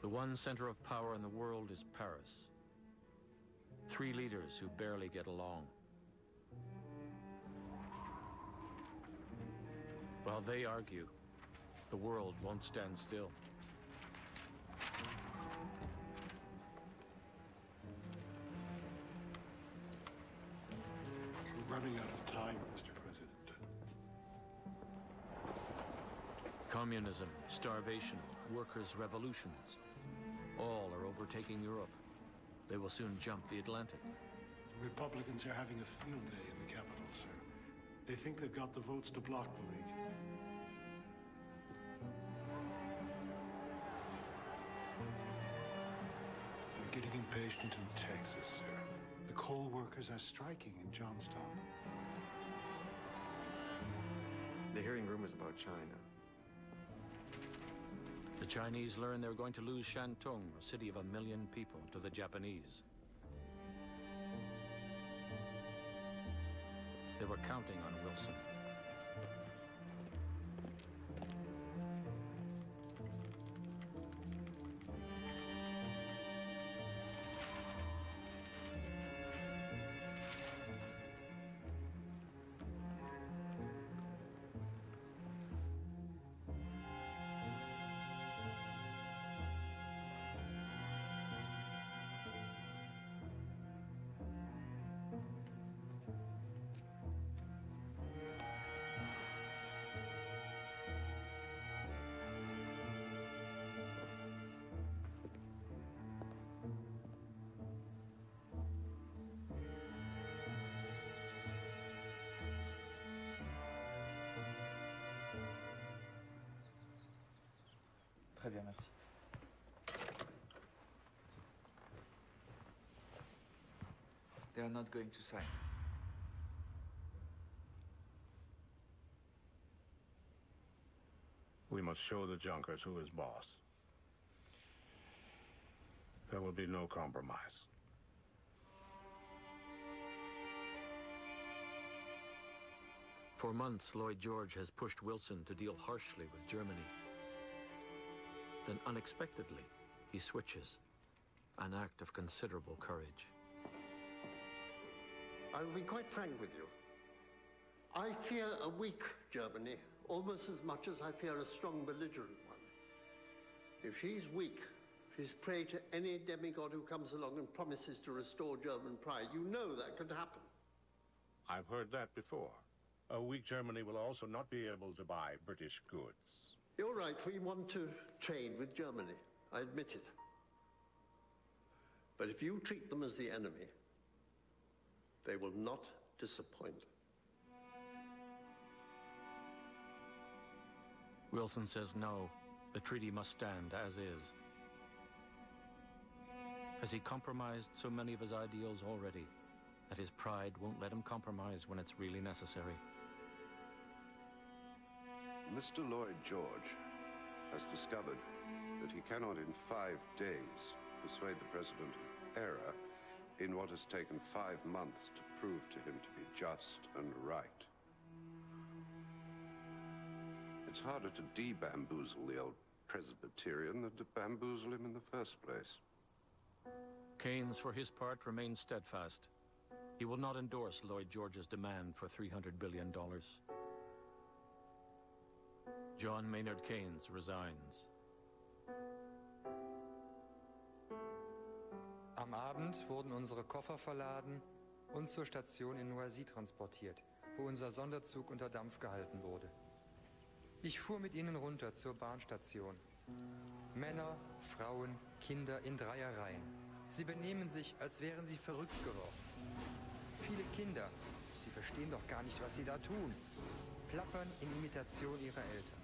The one center of power in the world is Paris. Three leaders who barely get along. While they argue, the world won't stand still. We're running out of time, Mr. President. Communism, starvation, workers' revolutions. All are overtaking Europe. They will soon jump the Atlantic. The Republicans are having a field day in the capital, sir. They think they've got the votes to block the League. They're getting impatient in Texas, sir. The coal workers are striking in Johnstown. They're hearing rumors about China. The Chinese learn they're going to lose Shantung, a city of a million people, to the Japanese. They were counting on Wilson. Très bien, merci. They are not going to sign. We must show the Junkers who is boss. There will be no compromise. For months, Lloyd George has pushed Wilson to deal harshly with Germany. Then unexpectedly, he switches. An act of considerable courage. I'll be quite frank with you. I fear a weak Germany almost as much as I fear a strong belligerent one. If she's weak, she's prey to any demigod who comes along and promises to restore German pride. You know that could happen. I've heard that before. A weak Germany will also not be able to buy British goods. You're right, we want to trade with Germany. I admit it. But if you treat them as the enemy, they will not disappoint. Wilson says no. The treaty must stand as is. Has he compromised so many of his ideals already that his pride won't let him compromise when it's really necessary? Mr. Lloyd George has discovered that he cannot in five days persuade the president of error in what has taken five months to prove to him to be just and right. It's harder to de-bamboozle the old Presbyterian than to bamboozle him in the first place. Keynes, for his part, remains steadfast. He will not endorse Lloyd George's demand for $300 billion. John Maynard Keynes resigns. Am Abend wurden unsere Koffer verladen und zur Station in Noisy transportiert, wo unser Sonderzug unter Dampf gehalten wurde. Ich fuhr mit ihnen runter zur Bahnstation. Männer, Frauen, Kinder in Dreierreihen. Sie benehmen sich, als wären sie verrückt geworden. Viele Kinder, sie verstehen doch gar nicht, was sie da tun, plappern in Imitation ihrer Eltern.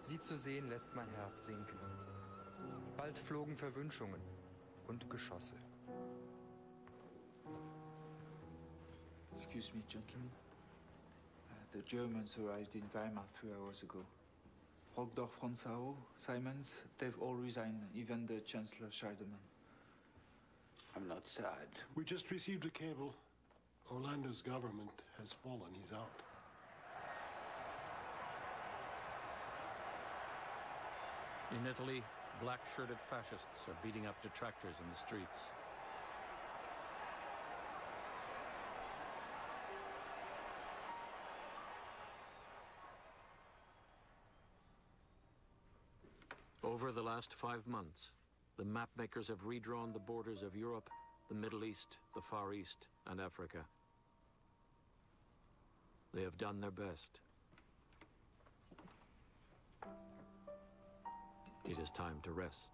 Sie zu sehen lässt mein Herz sinken. Bald flogen Verwünschungen und Geschosse. Excuse me, gentlemen. Uh, the Germans arrived in Weimar three hours ago. Brockdorf, Fronzau, Simons, they've all resigned, even the Chancellor Scheidemann. I'm not sad. We just received a cable. Orlando's government has fallen. He's out. In Italy, black-shirted fascists are beating up detractors in the streets. Over the last five months, the mapmakers have redrawn the borders of Europe, the Middle East, the Far East, and Africa. They have done their best. It is time to rest.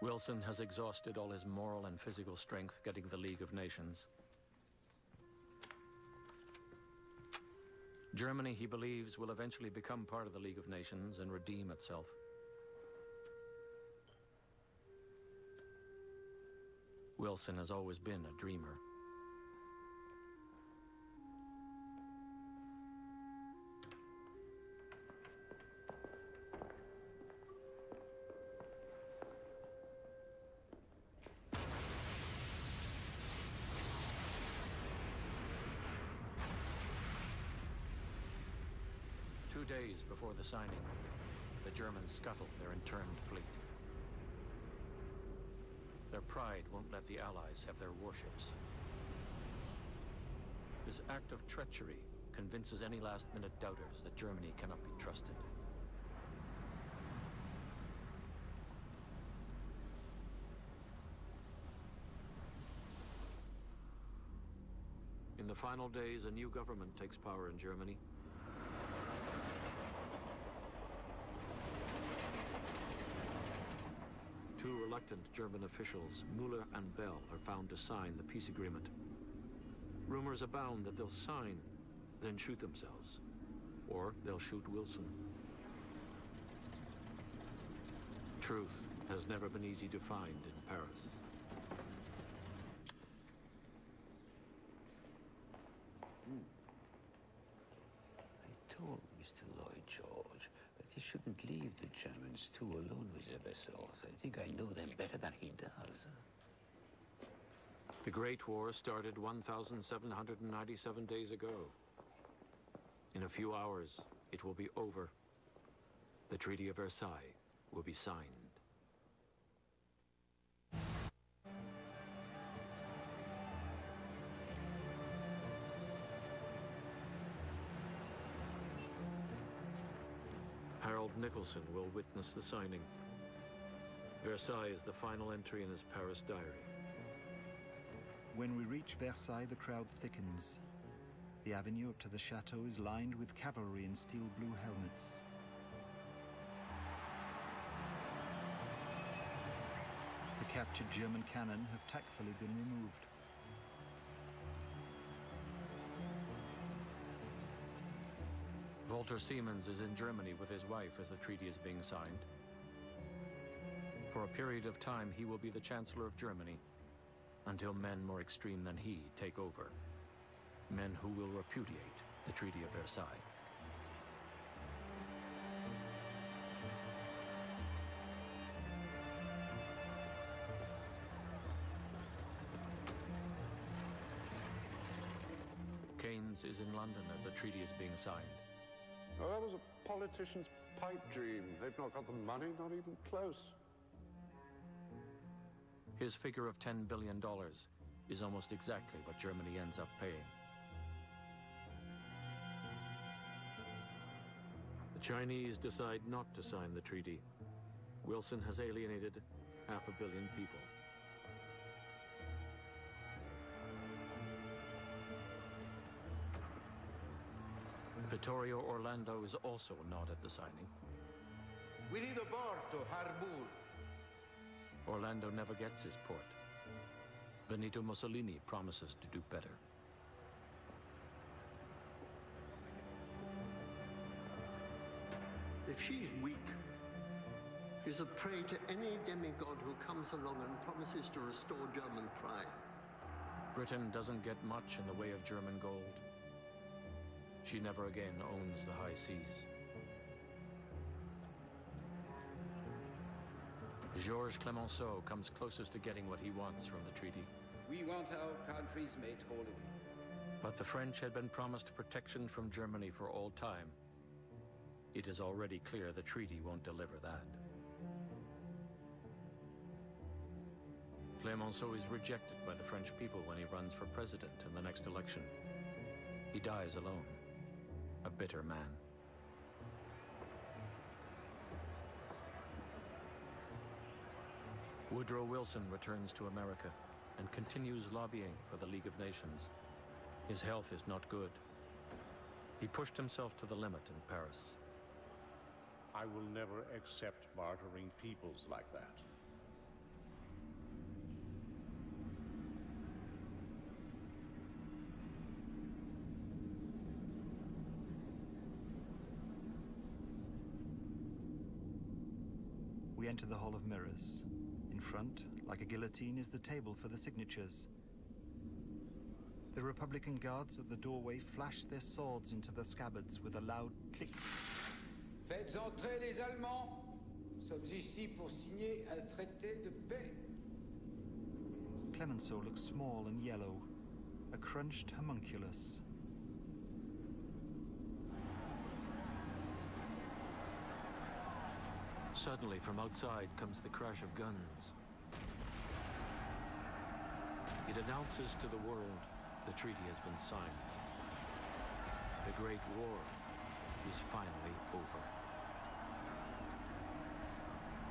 Wilson has exhausted all his moral and physical strength getting the League of Nations. Germany, he believes, will eventually become part of the League of Nations and redeem itself. Wilson has always been a dreamer. Two days before the signing, the Germans scuttled their interned fleet. Pride won't let the Allies have their warships. This act of treachery convinces any last-minute doubters that Germany cannot be trusted. In the final days, a new government takes power in Germany. Two reluctant German officials, Muller and Bell, are found to sign the peace agreement. Rumors abound that they'll sign, then shoot themselves. Or they'll shoot Wilson. Truth has never been easy to find in Paris. I told Mr. Lloyd George that he shouldn't leave the Germans too alone with their vessels. I think I know them better than he does. The Great War started 1,797 days ago. In a few hours, it will be over. The Treaty of Versailles will be signed. Harold Nicolson will witness the signing. Versailles is the final entry in his Paris diary. When we reach Versailles, the crowd thickens. The avenue up to the chateau is lined with cavalry in steel blue helmets. The captured German cannon have tactfully been removed. Walter Simons is in Germany with his wife as the treaty is being signed. For a period of time, he will be the Chancellor of Germany until men more extreme than he take over. Men who will repudiate the Treaty of Versailles. Keynes is in London as the treaty is being signed. Oh, that was a politician's pipe dream. They've not got the money, not even close. His figure of $10 billion is almost exactly what Germany ends up paying. The Chinese decide not to sign the treaty. Wilson has alienated half a billion people. Vittorio Orlando is also not at the signing. We need a port to Harbour. Orlando never gets his port. Benito Mussolini promises to do better. If she's weak, she's a prey to any demigod who comes along and promises to restore German pride. Britain doesn't get much in the way of German gold. She never again owns the high seas. Georges Clemenceau comes closest to getting what he wants from the treaty. We want our countries made again. But the French had been promised protection from Germany for all time. It is already clear the treaty won't deliver that. Clemenceau is rejected by the French people when he runs for president in the next election. He dies alone, a bitter man. Woodrow Wilson returns to America and continues lobbying for the League of Nations. His health is not good. He pushed himself to the limit in Paris. I will never accept bartering peoples like that. We enter the Hall of Mirrors. In front, like a guillotine, is the table for the signatures. The Republican guards at the doorway flash their swords into the scabbards with a loud click. Faites entrer les Allemands. Nous sommes ici pour signer un traité de paix. Clemenceau looks small and yellow, a crunched homunculus. Suddenly, from outside comes the crash of guns. It announces to the world the treaty has been signed. The Great War is finally over.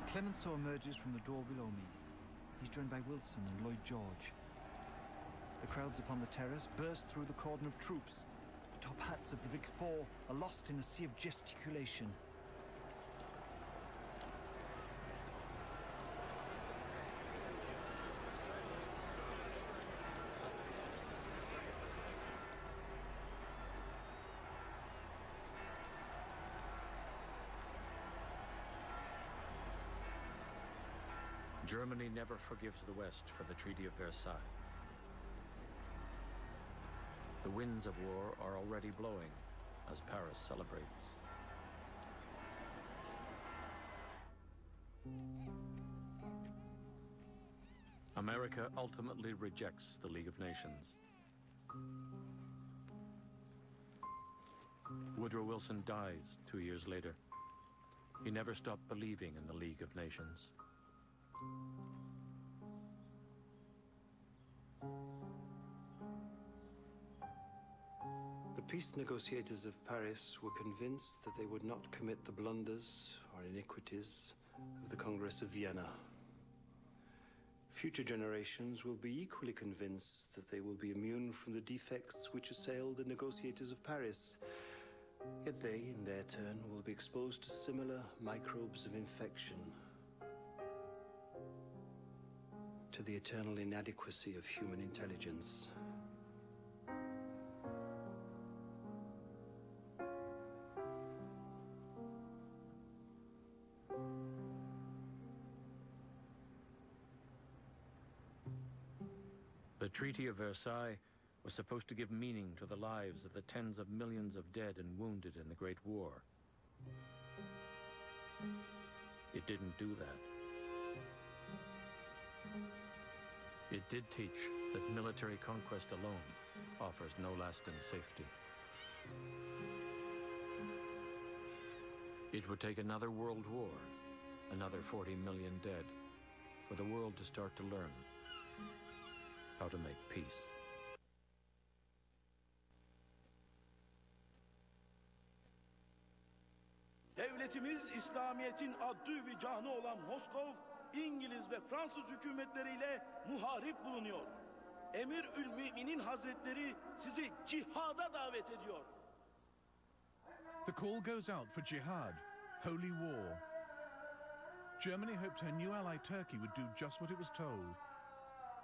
Clemenceau emerges from the door below me. He's joined by Wilson and Lloyd George. The crowds upon the terrace burst through the cordon of troops. The top hats of the Big Four are lost in a sea of gesticulation. Germany never forgives the West for the Treaty of Versailles. The winds of war are already blowing as Paris celebrates. America ultimately rejects the League of Nations. Woodrow Wilson dies two years later. He never stopped believing in the League of Nations. The peace negotiators of Paris were convinced that they would not commit the blunders or iniquities of the Congress of Vienna. Future generations will be equally convinced that they will be immune from the defects which assailed the negotiators of Paris. Yet they, in their turn, will be exposed to similar microbes of infection. To the eternal inadequacy of human intelligence. The Treaty of Versailles was supposed to give meaning to the lives of the tens of millions of dead and wounded in the Great War. It didn't do that. It did teach that military conquest alone offers no lasting safety. It would take another world war, another 40 million dead, for the world to start to learn how to make peace. Devletimiz İslamiyet'in ve canı olan İngiliz ve Fransız hükümetleriyle muharip bulunuyor. Emir Hazretleri sizi cihada davet ediyor. The call goes out for jihad, holy war. Germany hoped her new ally Turkey would do just what it was told,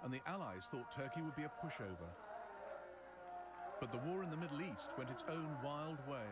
and the Allies thought Turkey would be a pushover. But the war in the Middle East went its own wild way.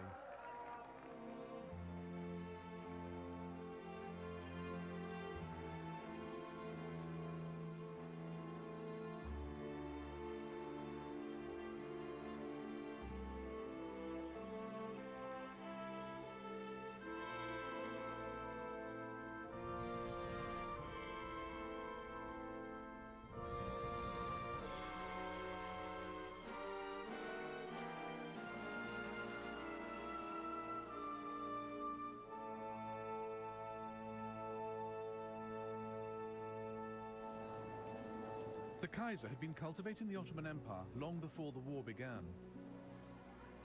Kaiser had been cultivating the Ottoman Empire long before the war began.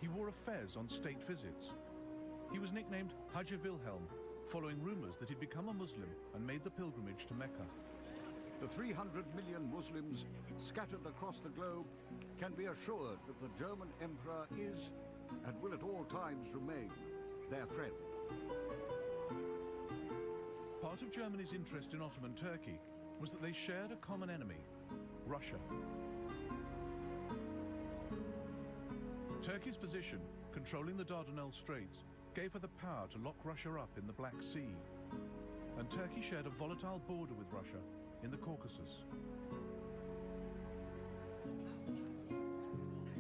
He wore a fez on state visits. He was nicknamed Haji Wilhelm, following rumors that he'd become a Muslim and made the pilgrimage to Mecca. The 300 million Muslims scattered across the globe can be assured that the German Emperor is, and will at all times remain, their friend. Part of Germany's interest in Ottoman Turkey was that they shared a common enemy, Russia. Turkey's position, controlling the Dardanelles Straits, gave her the power to lock Russia up in the Black Sea. And Turkey shared a volatile border with Russia in the Caucasus.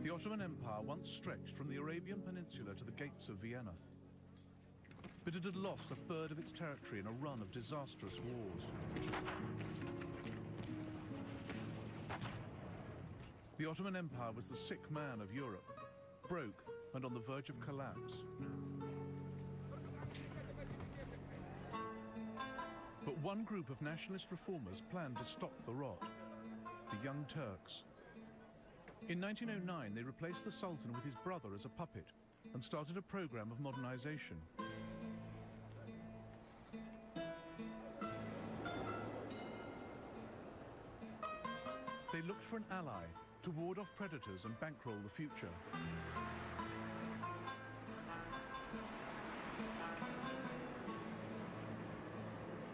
The Ottoman Empire once stretched from the Arabian Peninsula to the gates of Vienna. But it had lost a third of its territory in a run of disastrous wars. The Ottoman Empire was the sick man of Europe, broke and on the verge of collapse. But one group of nationalist reformers planned to stop the rot the Young Turks. In 1909, they replaced the Sultan with his brother as a puppet and started a program of modernization. They looked for an ally to ward off predators and bankroll the future.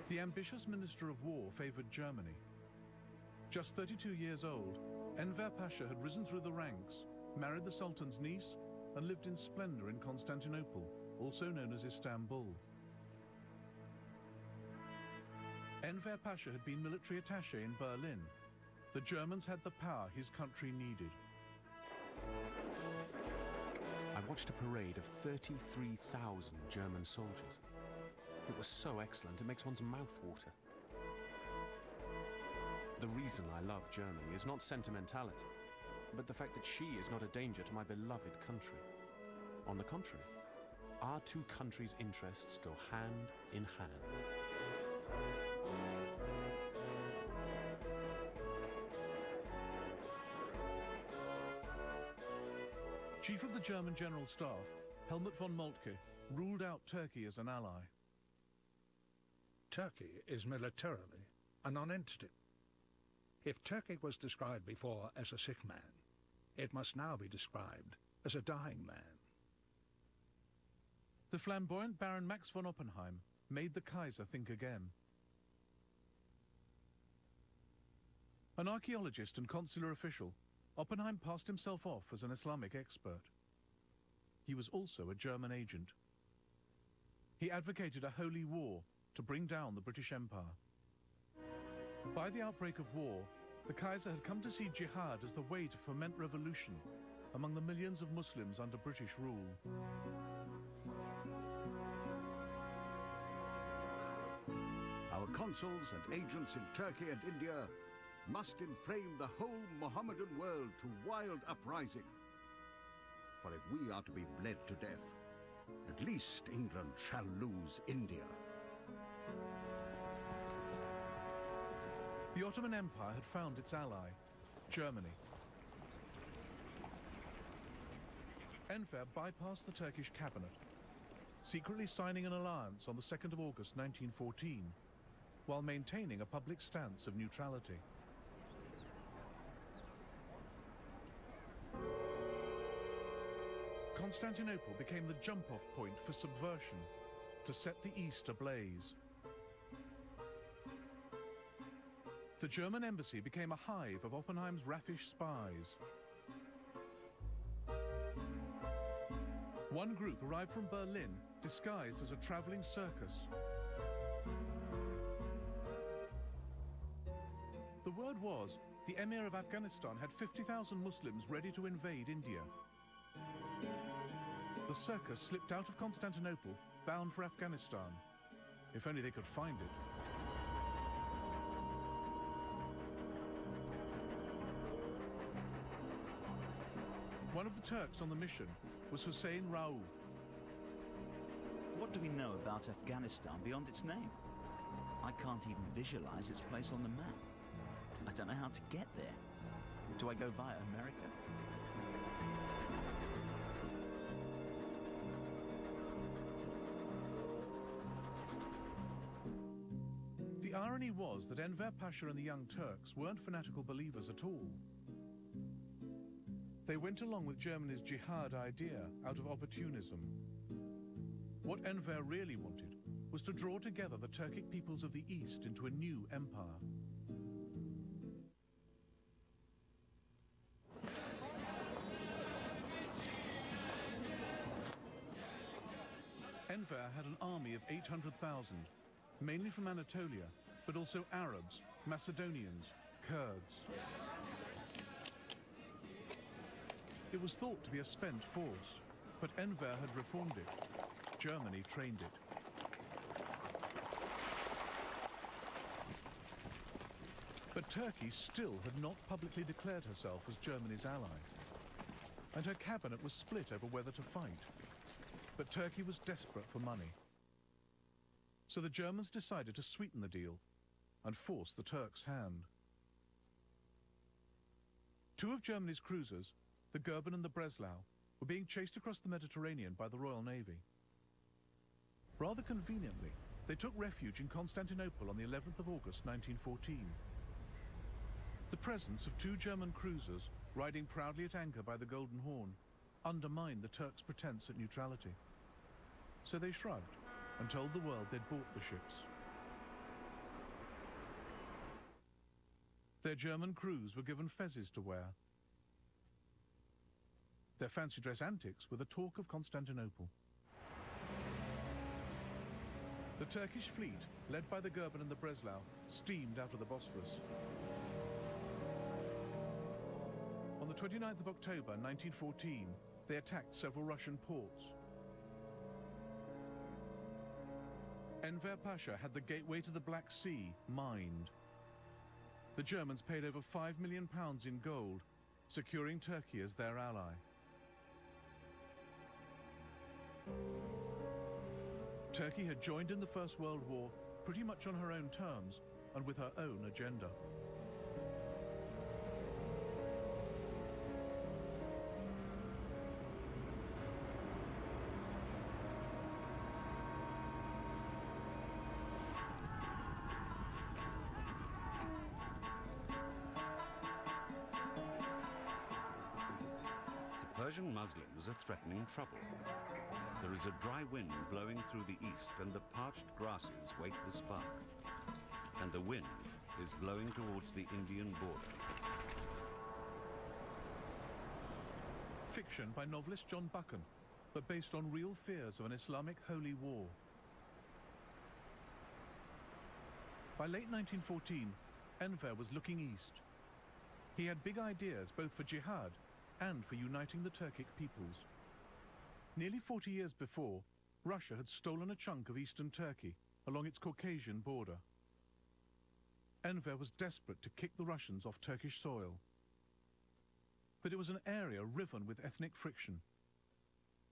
The ambitious Minister of War favored Germany. Just 32 years old, Enver Pasha had risen through the ranks, married the Sultan's niece, and lived in splendor in Constantinople, also known as Istanbul. Enver Pasha had been military attaché in Berlin. The Germans had the power his country needed. I watched a parade of 33,000 German soldiers. It was so excellent, it makes one's mouth water. The reason I love Germany is not sentimentality, but the fact that she is not a danger to my beloved country. On the contrary, our two countries' interests go hand in hand. Chief of the German General Staff, Helmut von Moltke, ruled out Turkey as an ally. Turkey is militarily a non-entity. If Turkey was described before as a sick man, it must now be described as a dying man. The flamboyant Baron Max von Oppenheim made the Kaiser think again. An archaeologist and consular official, Oppenheim passed himself off as an Islamic expert. He was also a German agent. He advocated a holy war to bring down the British Empire. By the outbreak of war, the Kaiser had come to see jihad as the way to foment revolution among the millions of Muslims under British rule. Our consuls and agents in Turkey and India must inflame the whole Mohammedan world to wild uprising. For if we are to be bled to death, at least England shall lose India. The Ottoman Empire had found its ally, Germany. Enver bypassed the Turkish cabinet, secretly signing an alliance on the 2nd of August 1914, while maintaining a public stance of neutrality. Constantinople became the jump-off point for subversion to set the East ablaze. The German embassy became a hive of Oppenheim's raffish spies. One group arrived from Berlin disguised as a traveling circus. The word was the Emir of Afghanistan had 50,000 Muslims ready to invade India. The circus slipped out of Constantinople, bound for Afghanistan. If only they could find it. One of the Turks on the mission was Hussein Rauf. What do we know about Afghanistan beyond its name? I can't even visualize its place on the map. I don't know how to get there. Do I go via America? Irony was that Enver Pasha and the Young Turks weren't fanatical believers at all. They went along with Germany's jihad idea out of opportunism. What Enver really wanted was to draw together the Turkic peoples of the East into a new empire. Enver had an army of 800,000, mainly from Anatolia, but also Arabs, Macedonians, Kurds. It was thought to be a spent force, but Enver had reformed it. Germany trained it. But Turkey still had not publicly declared herself as Germany's ally. And her cabinet was split over whether to fight. But Turkey was desperate for money. So the Germans decided to sweeten the deal and force the Turks' hand. Two of Germany's cruisers, the Goeben and the Breslau, were being chased across the Mediterranean by the Royal Navy. Rather conveniently, they took refuge in Constantinople on the 11th of August 1914. The presence of two German cruisers riding proudly at anchor by the Golden Horn undermined the Turks' pretense at neutrality. So they shrugged and told the world they'd bought the ships. Their German crews were given fezzes to wear. Their fancy dress antics were the talk of Constantinople. The Turkish fleet, led by the Goeben and the Breslau, steamed out of the Bosphorus. On the 29th of October 1914, they attacked several Russian ports. Enver Pasha had the gateway to the Black Sea mined. The Germans paid over five million pounds in gold, securing Turkey as their ally. Turkey had joined in the First World War pretty much on her own terms and with her own agenda. Persian Muslims are threatening trouble. There is a dry wind blowing through the east, and the parched grasses wait the spark. And the wind is blowing towards the Indian border. Fiction by novelist John Buchan, but based on real fears of an Islamic holy war. By late 1914, Enver was looking east. He had big ideas both for jihad and for uniting the Turkic peoples. Nearly 40 years before, Russia had stolen a chunk of eastern Turkey along its Caucasian border. Enver was desperate to kick the Russians off Turkish soil. But it was an area riven with ethnic friction.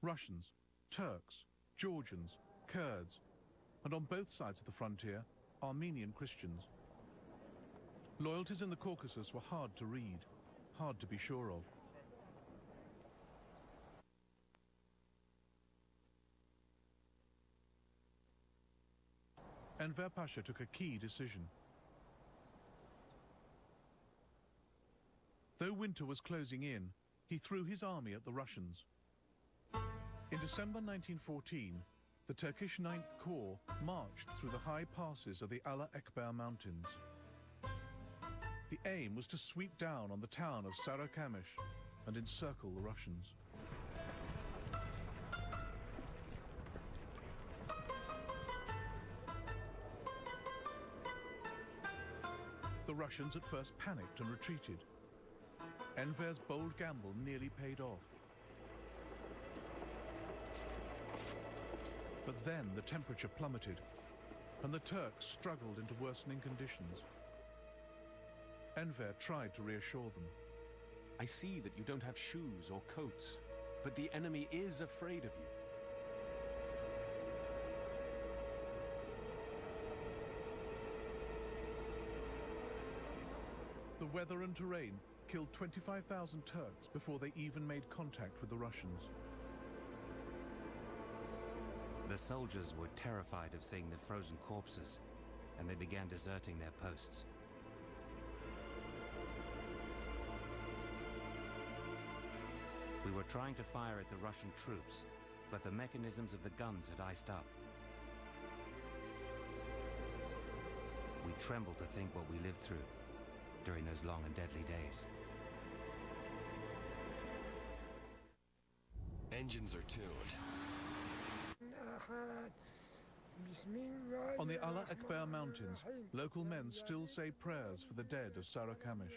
Russians, Turks, Georgians, Kurds, and on both sides of the frontier, Armenian Christians. Loyalties in the Caucasus were hard to read, hard to be sure of. Enver Pasha took a key decision. Though winter was closing in, he threw his army at the Russians. In December 1914, the Turkish Ninth Corps marched through the high passes of the Allah Ekber Mountains. The aim was to sweep down on the town of Sarikamish and encircle the Russians. Russians at first panicked and retreated. Enver's bold gamble nearly paid off. But then the temperature plummeted, and the Turks struggled into worsening conditions. Enver tried to reassure them. I see that you don't have shoes or coats, but the enemy is afraid of you. Weather and terrain killed 25,000 Turks before they even made contact with the Russians. The soldiers were terrified of seeing the frozen corpses, and they began deserting their posts. We were trying to fire at the Russian troops, but the mechanisms of the guns had iced up. We trembled to think what we lived through during those long and deadly days. Engines are tuned. On the Allah Akbar Mountains, local men still say prayers for the dead of Sarikamish.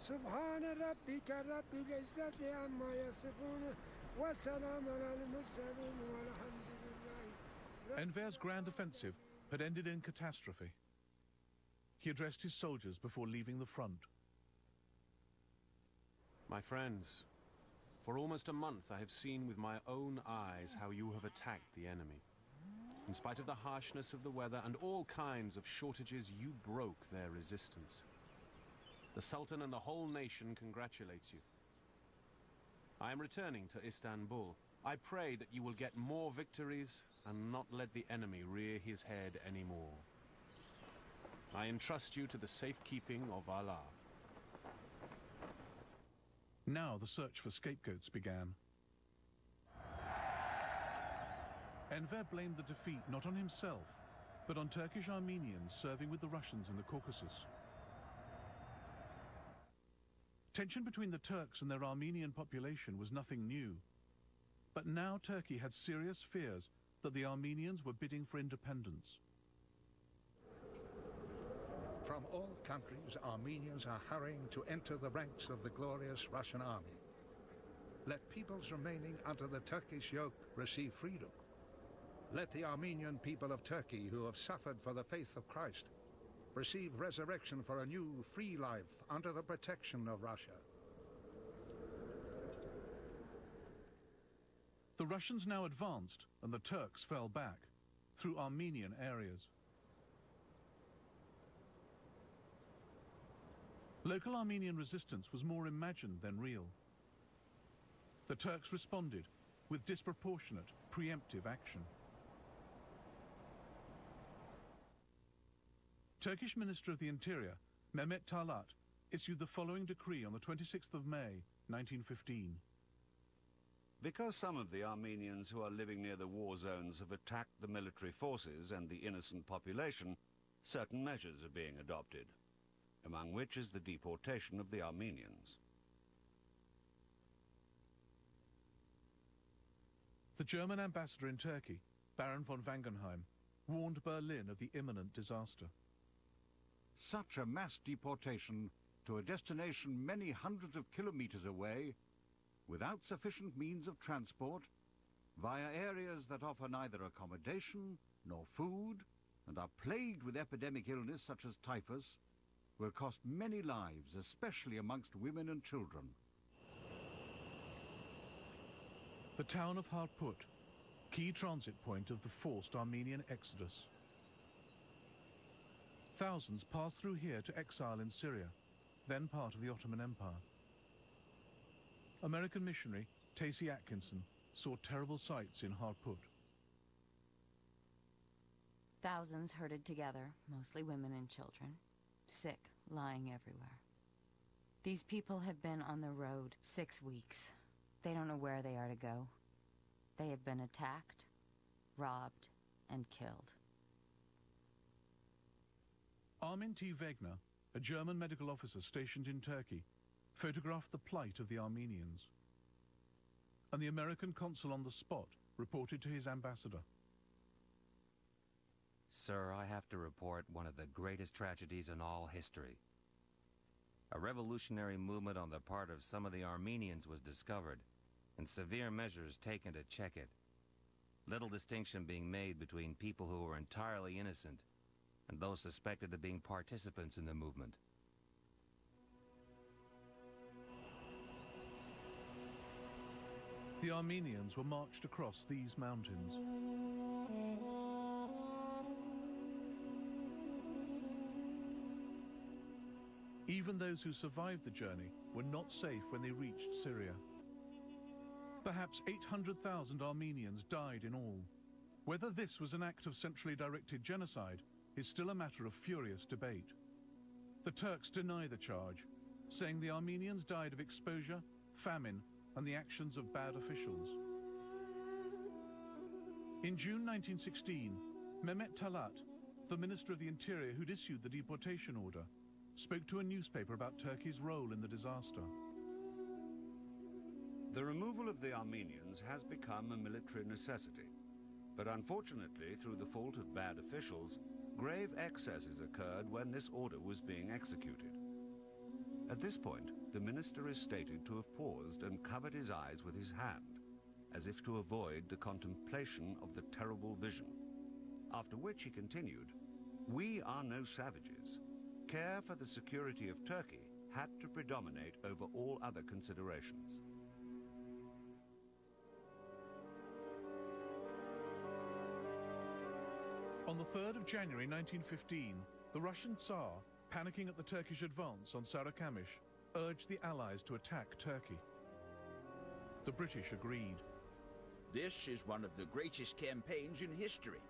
والله أكبر أعوذ بالله من الشيطان الرجيم صدق الله العظيم سبحان ربك رب العزة عما يصفون وسلام على المرسلين والحمد لله Enver's grand offensive had ended in catastrophe. He addressed his soldiers before leaving the front. My friends, for almost a month I have seen with my own eyes how you have attacked the enemy. In spite of the harshness of the weather and all kinds of shortages, you broke their resistance. The Sultan and the whole nation congratulates you. I am returning to Istanbul. I pray that you will get more victories and not let the enemy rear his head anymore. I entrust you to the safekeeping of Allah. Now the search for scapegoats began. Enver blamed the defeat not on himself, but on Turkish Armenians serving with the Russians in the Caucasus. Tension between the Turks and their Armenian population was nothing new. But now Turkey had serious fears that the Armenians were bidding for independence. From all countries, Armenians are hurrying to enter the ranks of the glorious Russian army. Let peoples remaining under the Turkish yoke receive freedom. Let the Armenian people of Turkey who have suffered for the faith of Christ receive resurrection for a new, free life under the protection of Russia. The Russians now advanced and the Turks fell back through Armenian areas. Local Armenian resistance was more imagined than real. The Turks responded with disproportionate, preemptive action. Turkish Minister of the Interior, Mehmet Talat, issued the following decree on the 26th of May, 1915. Because some of the Armenians who are living near the war zones have attacked the military forces and the innocent population, certain measures are being adopted, among which is the deportation of the Armenians. The German ambassador in Turkey, Baron von Wangenheim, warned Berlin of the imminent disaster. Such a mass deportation to a destination many hundreds of kilometers away, without sufficient means of transport, via areas that offer neither accommodation nor food, and are plagued with epidemic illness such as typhus, will cost many lives, especially amongst women and children. The town of Harput, key transit point of the forced Armenian exodus. Thousands passed through here to exile in Syria, then part of the Ottoman Empire. American missionary Tacy Atkinson saw terrible sights in Harput. Thousands herded together, mostly women and children, sick, lying everywhere. These people have been on the road six weeks. They don't know where they are to go. They have been attacked, robbed, and killed. Armin T. Wegner, a German medical officer stationed in Turkey, photographed the plight of the Armenians. And the American consul on the spot reported to his ambassador. Sir, I have to report one of the greatest tragedies in all history. A revolutionary movement on the part of some of the Armenians was discovered, and severe measures taken to check it. Little distinction being made between people who were entirely innocent and those suspected of being participants in the movement. The Armenians were marched across these mountains. Even those who survived the journey were not safe when they reached Syria. Perhaps 800,000 Armenians died in all. Whether this was an act of centrally directed genocide is still a matter of furious debate. The Turks deny the charge, saying the Armenians died of exposure, famine, and the actions of bad officials. In June 1916, Mehmet Talat, the Minister of the Interior who'd issued the deportation order, spoke to a newspaper about Turkey's role in the disaster. The removal of the Armenians has become a military necessity. But unfortunately, through the fault of bad officials, grave excesses occurred when this order was being executed. At this point, the minister is stated to have paused and covered his eyes with his hand, as if to avoid the contemplation of the terrible vision. After which he continued, We are no savages. Care for the security of Turkey had to predominate over all other considerations. On the 3rd of January 1915, the Russian Tsar, panicking at the Turkish advance on Sarikamish, urged the Allies to attack Turkey. The British agreed. This is one of the greatest campaigns in history.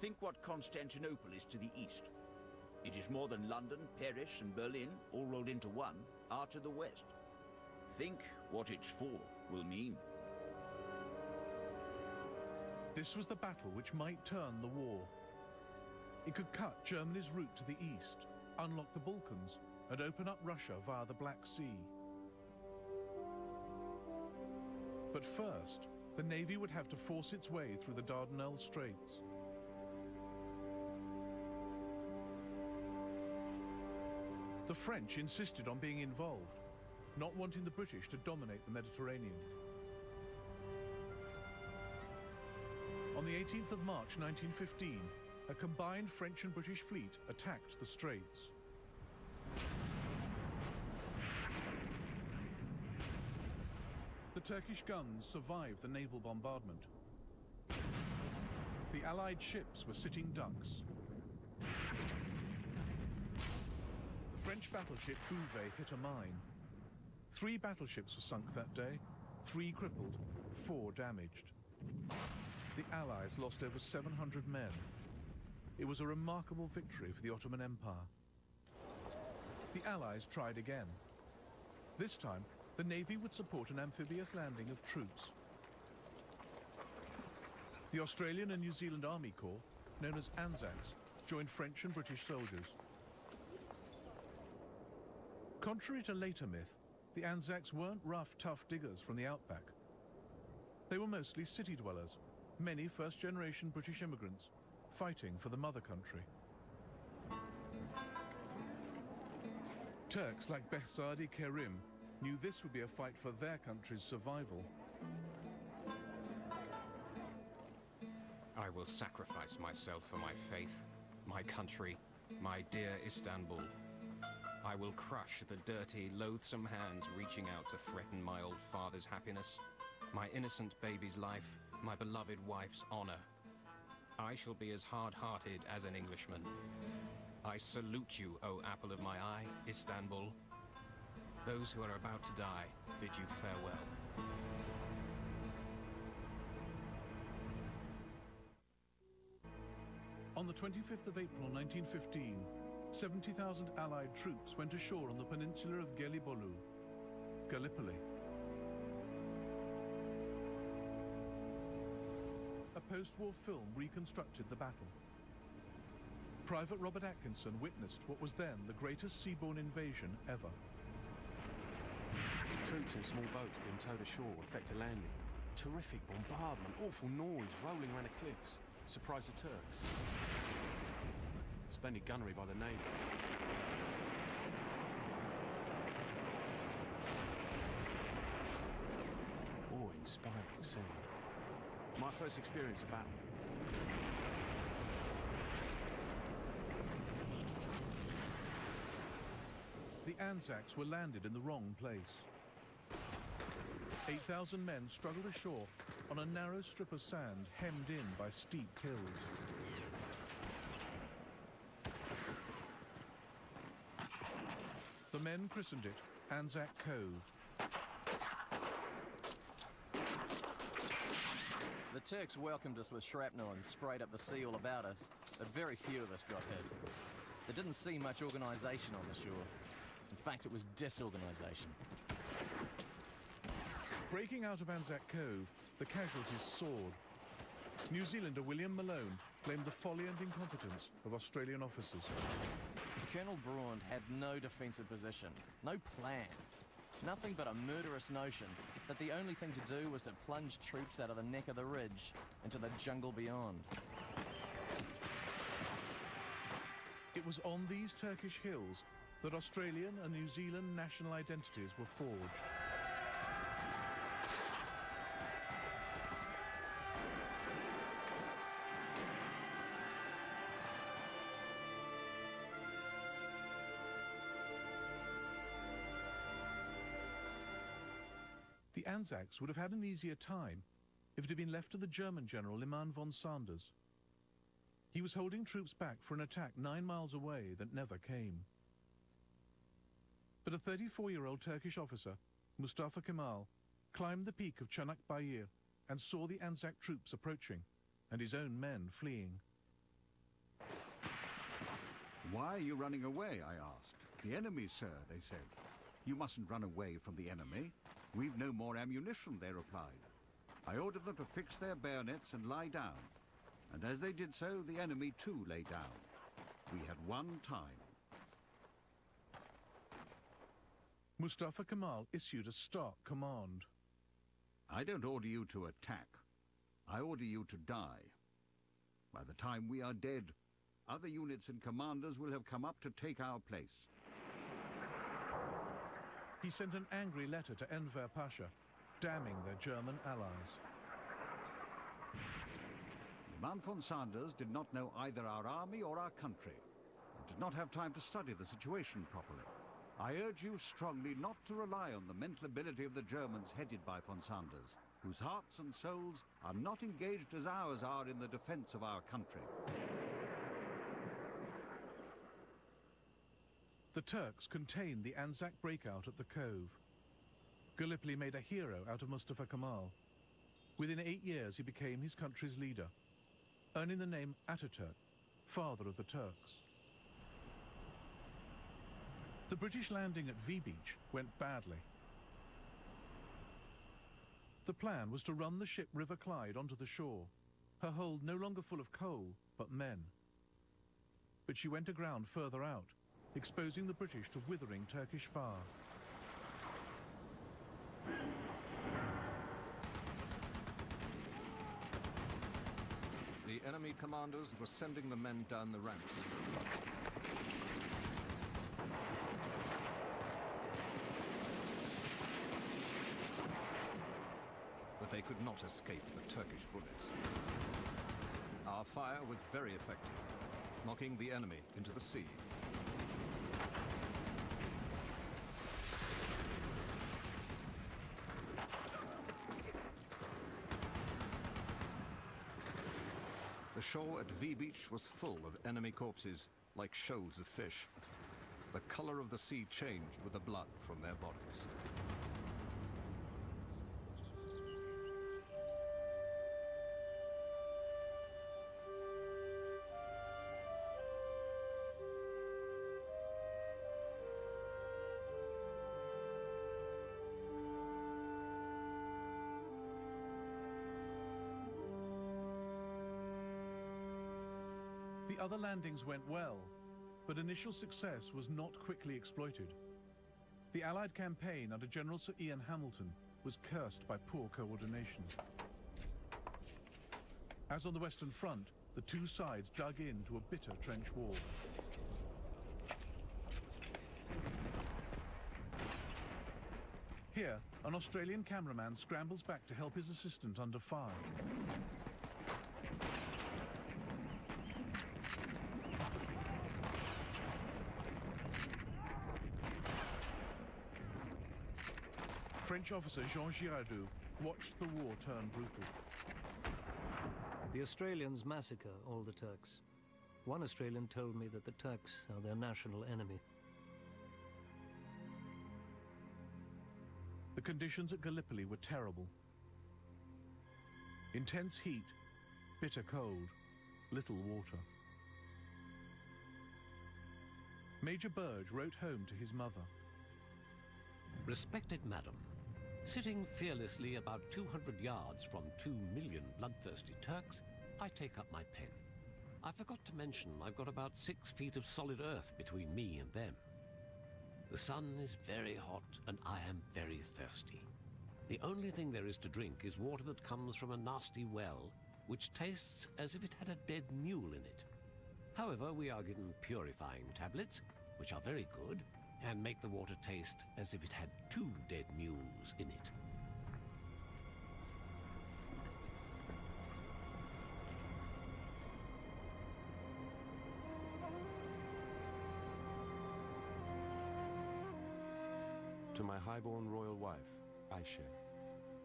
Think what Constantinople is to the east. It is more than London, Paris, and Berlin, all rolled into one, are to the west. Think what its fall will mean. This was the battle which might turn the war. It could cut Germany's route to the east, unlock the Balkans, and open up Russia via the Black Sea. But first, the Navy would have to force its way through the Dardanelles Straits. The French insisted on being involved, not wanting the British to dominate the Mediterranean. On the 18th of March 1915, a combined French and British fleet attacked the Straits. The Turkish guns survived the naval bombardment. The Allied ships were sitting ducks. The French battleship Bouvet hit a mine. Three battleships were sunk that day, three crippled, four damaged. The Allies lost over 700 men. It was a remarkable victory for the Ottoman Empire. The Allies tried again. This time, the Navy would support an amphibious landing of troops. The Australian and New Zealand Army Corps, known as ANZACs, joined French and British soldiers. Contrary to later myth, the Anzacs weren't rough, tough diggers from the outback. They were mostly city dwellers, many first-generation British immigrants, fighting for the mother country. Turks like Behzadi Kerim knew this would be a fight for their country's survival. I will sacrifice myself for my faith, my country, my dear Istanbul. I will crush the dirty, loathsome hands reaching out to threaten my old father's happiness, my innocent baby's life, my beloved wife's honor. I shall be as hard-hearted as an Englishman. I salute you, O apple of my eye, Istanbul. Those who are about to die bid you farewell. On the 25th of April 1915, 70,000 Allied troops went ashore on the peninsula of Gelibolu, Gallipoli. Post-war film reconstructed the battle. Private Robert Atkinson witnessed what was then the greatest seaborne invasion ever. Troops in small boats being towed ashore effect a landing. Terrific bombardment, awful noise rolling around the cliffs. Surprise the Turks. Splendid gunnery by the Navy. Awe-inspiring scene. My first experience of battle. The Anzacs were landed in the wrong place. 8,000 men struggled ashore on a narrow strip of sand hemmed in by steep hills. The men christened it Anzac Cove. Turks welcomed us with shrapnel and sprayed up the sea all about us, but very few of us got hit. There didn't seem much organisation on the shore. In fact, it was disorganisation. Breaking out of Anzac Cove, the casualties soared. New Zealander William Malone blamed the folly and incompetence of Australian officers. Colonel Braund had no defensive position, no plan. Nothing but a murderous notion that the only thing to do was to plunge troops out of the neck of the ridge into the jungle beyond. It was on these Turkish hills that Australian and New Zealand national identities were forged. Anzacs would have had an easier time if it had been left to the German general Liman von Sanders. He was holding troops back for an attack nine miles away that never came. But a 34-year-old Turkish officer, Mustafa Kemal, climbed the peak of Chanak Bayir and saw the Anzac troops approaching and his own men fleeing. Why are you running away, I asked. The enemy, sir, they said. You mustn't run away from the enemy. We've no more ammunition, they replied. I ordered them to fix their bayonets and lie down. And as they did so, the enemy too lay down. We had won time. Mustafa Kemal issued a stark command. I don't order you to attack. I order you to die. By the time we are dead, other units and commanders will have come up to take our place. He sent an angry letter to Enver Pasha, damning their German allies. The man von Sanders did not know either our army or our country, and did not have time to study the situation properly. I urge you strongly not to rely on the mental ability of the Germans headed by von Sanders, whose hearts and souls are not engaged as ours are in the defense of our country. The Turks contained the Anzac breakout at the Cove. Gallipoli made a hero out of Mustafa Kemal. Within eight years, he became his country's leader, earning the name Ataturk, father of the Turks. The British landing at V Beach went badly. The plan was to run the ship River Clyde onto the shore, her hold no longer full of coal, but men. But she went aground further out, exposing the British to withering Turkish fire. The enemy commanders were sending the men down the ramps. But they could not escape the Turkish bullets. Our fire was very effective, knocking the enemy into the sea. The shore at V Beach was full of enemy corpses, like shoals of fish. The color of the sea changed with the blood from their bodies. Other landings went well, but initial success was not quickly exploited. The Allied campaign under General Sir Ian Hamilton was cursed by poor coordination. As on the Western Front, the two sides dug into a bitter trench war. Here, an Australian cameraman scrambles back to help his assistant under fire. French officer Jean Girardot watched the war turn brutal. The Australians massacre all the Turks. One Australian told me that the Turks are their national enemy. The conditions at Gallipoli were terrible. Intense heat, bitter cold, little water. Major Burge wrote home to his mother. Respected Madam, sitting fearlessly about 200 yards from two million bloodthirsty Turks, I take up my pen. I forgot to mention I've got about six feet of solid earth between me and them. The sun is very hot and I am very thirsty. The only thing there is to drink is water that comes from a nasty well, which tastes as if it had a dead mule in it. However, we are given purifying tablets, which are very good, and make the water taste as if it had two dead mules in it. To my highborn royal wife, Ayşe,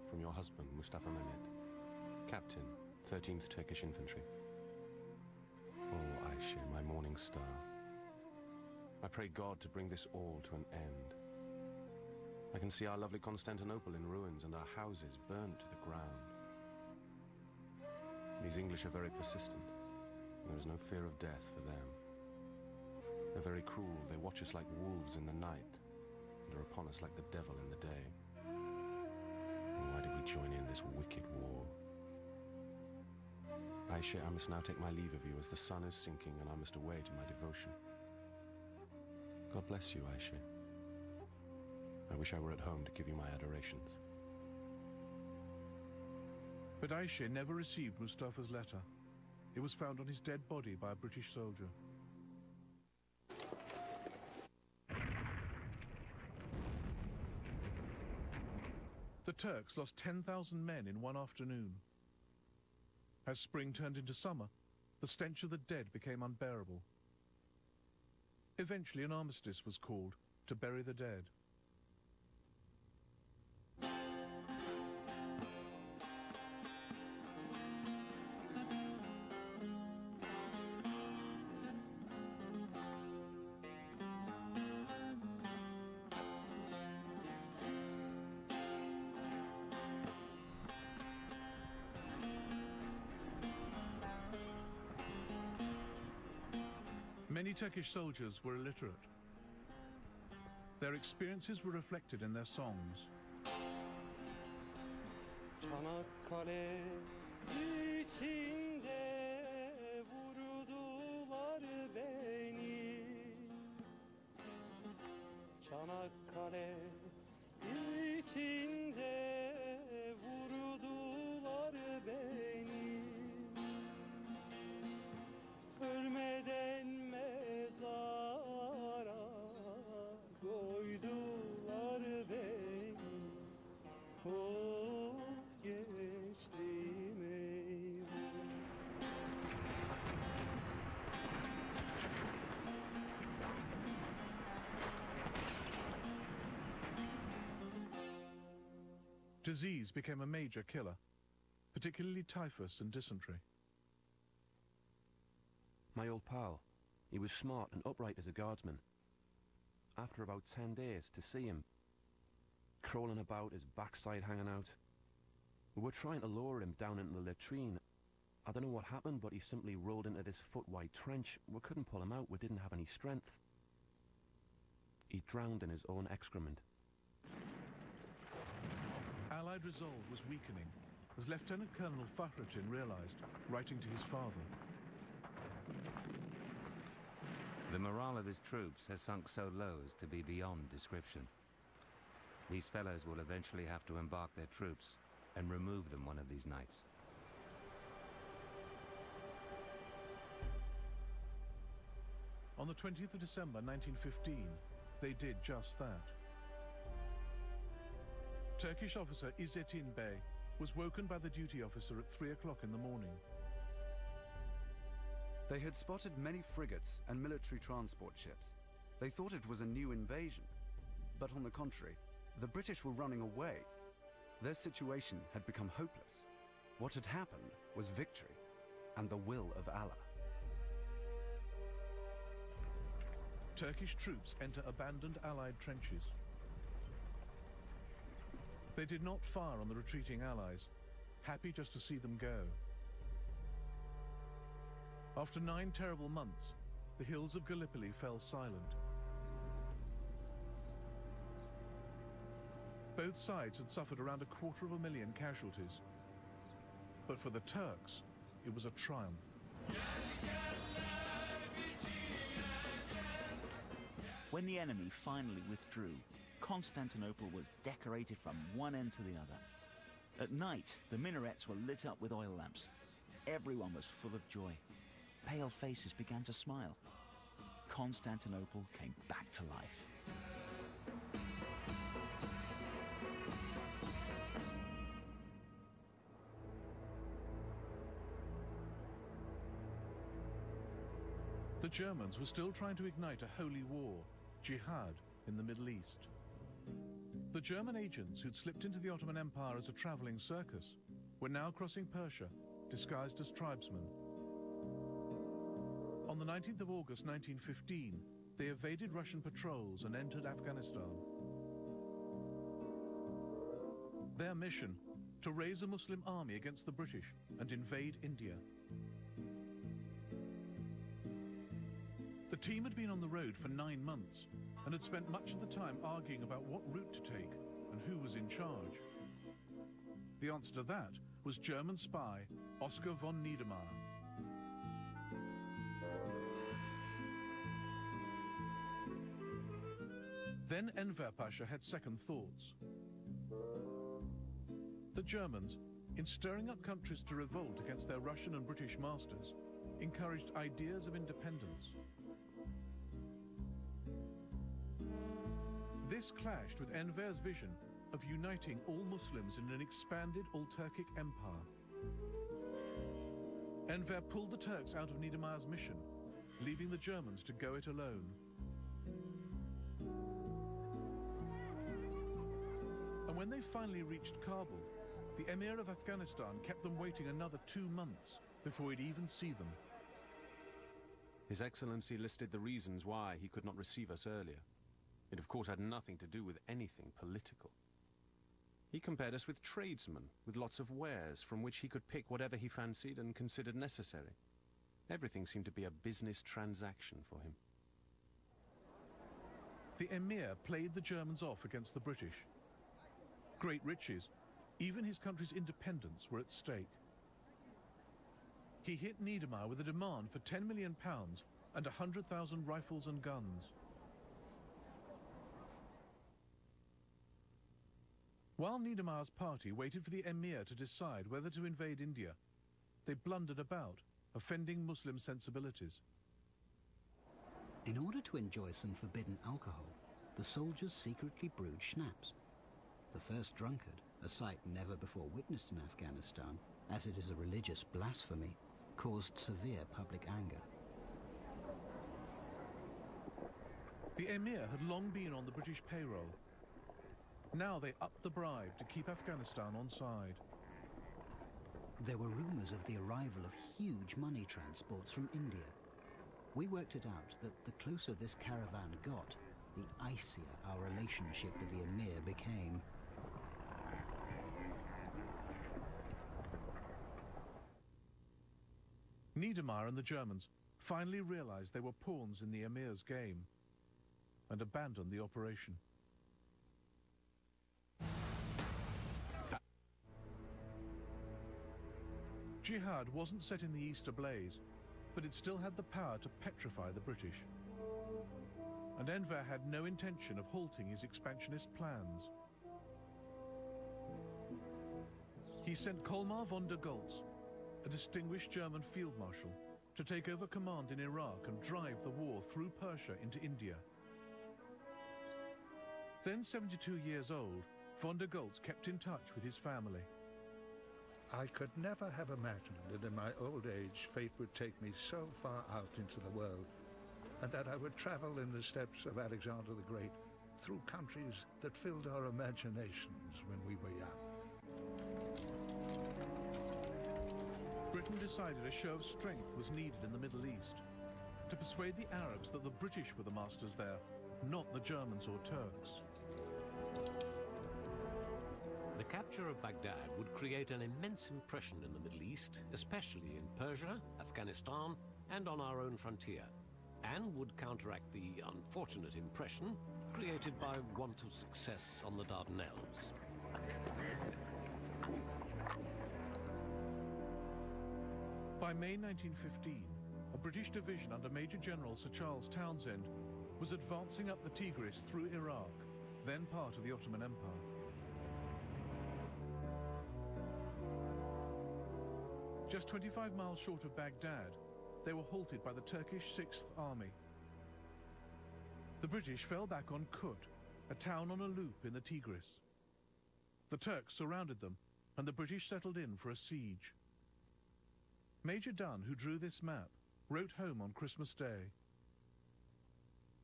from your husband, Mustafa Mehmet, Captain, 13th Turkish Infantry. Oh, Ayşe, my morning star. I pray God to bring this all to an end. I can see our lovely Constantinople in ruins and our houses burnt to the ground. These English are very persistent. There is no fear of death for them. They're very cruel. They watch us like wolves in the night and are upon us like the devil in the day. And why did we join in this wicked war? Aisha, I must now take my leave of you as the sun is sinking and I must away to my devotion. God bless you, Aisha. I wish I were at home to give you my adorations. But Aisha never received Mustafa's letter. It was found on his dead body by a British soldier. The Turks lost 10,000 men in one afternoon. As spring turned into summer, the stench of the dead became unbearable. Eventually, an armistice was called, to bury the dead. Turkish soldiers were illiterate. Their experiences were reflected in their songs. Çanakkale içinde Disease became a major killer, particularly typhus and dysentery. My old pal. He was smart and upright as a guardsman. After about ten days, to see him crawling about, his backside hanging out. We were trying to lower him down into the latrine. I don't know what happened, but he simply rolled into this foot-wide trench. We couldn't pull him out. We didn't have any strength. He drowned in his own excrement. Allied resolve was weakening, as Lieutenant Colonel Fakhrettin realized, writing to his father. The morale of his troops has sunk so low as to be beyond description. These fellows will eventually have to embark their troops and remove them one of these nights. On the 20th of December 1915, they did just that. Turkish officer Izzettin Bey was woken by the duty officer at 3 o'clock in the morning. They had spotted many frigates and military transport ships. They thought it was a new invasion. But on the contrary, the British were running away. Their situation had become hopeless. What had happened was victory and the will of Allah. Turkish troops enter abandoned Allied trenches. They did not fire on the retreating Allies, happy just to see them go. After nine terrible months, the hills of Gallipoli fell silent. Both sides had suffered around a quarter of a million casualties. But for the Turks, it was a triumph. When the enemy finally withdrew, Constantinople was decorated from one end to the other. At night, the minarets were lit up with oil lamps. Everyone was full of joy. Pale faces began to smile. Constantinople came back to life. The Germans were still trying to ignite a holy war, jihad, in the Middle East. The German agents who'd slipped into the Ottoman Empire as a traveling circus were now crossing Persia, disguised as tribesmen. On the 19th of August 1915, they evaded Russian patrols and entered Afghanistan. Their mission, to raise a Muslim army against the British and invade India. The team had been on the road for nine months and had spent much of the time arguing about what route to take and who was in charge. The answer to that was German spy Oskar von Niedermayer. Then Enver Pasha had second thoughts. The Germans, in stirring up countries to revolt against their Russian and British masters, encouraged ideas of independence. This clashed with Enver's vision of uniting all Muslims in an expanded all-Turkic empire. Enver pulled the Turks out of Niedermayer's mission, leaving the Germans to go it alone. And when they finally reached Kabul, the Emir of Afghanistan kept them waiting another two months before he'd even see them. His Excellency listed the reasons why he could not receive us earlier. It, of course, had nothing to do with anything political. He compared us with tradesmen, with lots of wares from which he could pick whatever he fancied and considered necessary. Everything seemed to be a business transaction for him. The Emir played the Germans off against the British. Great riches, even his country's independence, were at stake. He hit Niedermayer with a demand for 10 million pounds and 100,000 rifles and guns. While Niedermayer's party waited for the Emir to decide whether to invade India, they blundered about, offending Muslim sensibilities. In order to enjoy some forbidden alcohol, the soldiers secretly brewed schnapps. The first drunkard, a sight never before witnessed in Afghanistan, as it is a religious blasphemy, caused severe public anger. The Emir had long been on the British payroll. Now they upped the bribe to keep Afghanistan on side. There were rumours of the arrival of huge money transports from India. We worked it out that the closer this caravan got, the icier our relationship with the Emir became. Niedermayer and the Germans finally realized they were pawns in the Emir's game and abandoned the operation. Jihad wasn't set in the east ablaze, but it still had the power to petrify the British. And Enver had no intention of halting his expansionist plans. He sent Colmar von der Goltz, a distinguished German field marshal, to take over command in Iraq and drive the war through Persia into India. Then 72 years old, von der Goltz kept in touch with his family. I could never have imagined that in my old age fate would take me so far out into the world, and that I would travel in the steps of Alexander the Great through countries that filled our imaginations when we were young. Britain decided a show of strength was needed in the Middle East to persuade the Arabs that the British were the masters there, not the Germans or Turks. Capture of Baghdad would create an immense impression in the Middle East, especially in Persia, Afghanistan, and on our own frontier, and would counteract the unfortunate impression created by want of success on the Dardanelles. By May 1915, a British division under Major General Sir Charles Townshend was advancing up the Tigris through Iraq, then part of the Ottoman Empire. Just 25 miles short of Baghdad, they were halted by the Turkish Sixth Army. The British fell back on Kut, a town on a loop in the Tigris. The Turks surrounded them, and the British settled in for a siege. Major Dunn, who drew this map, wrote home on Christmas Day.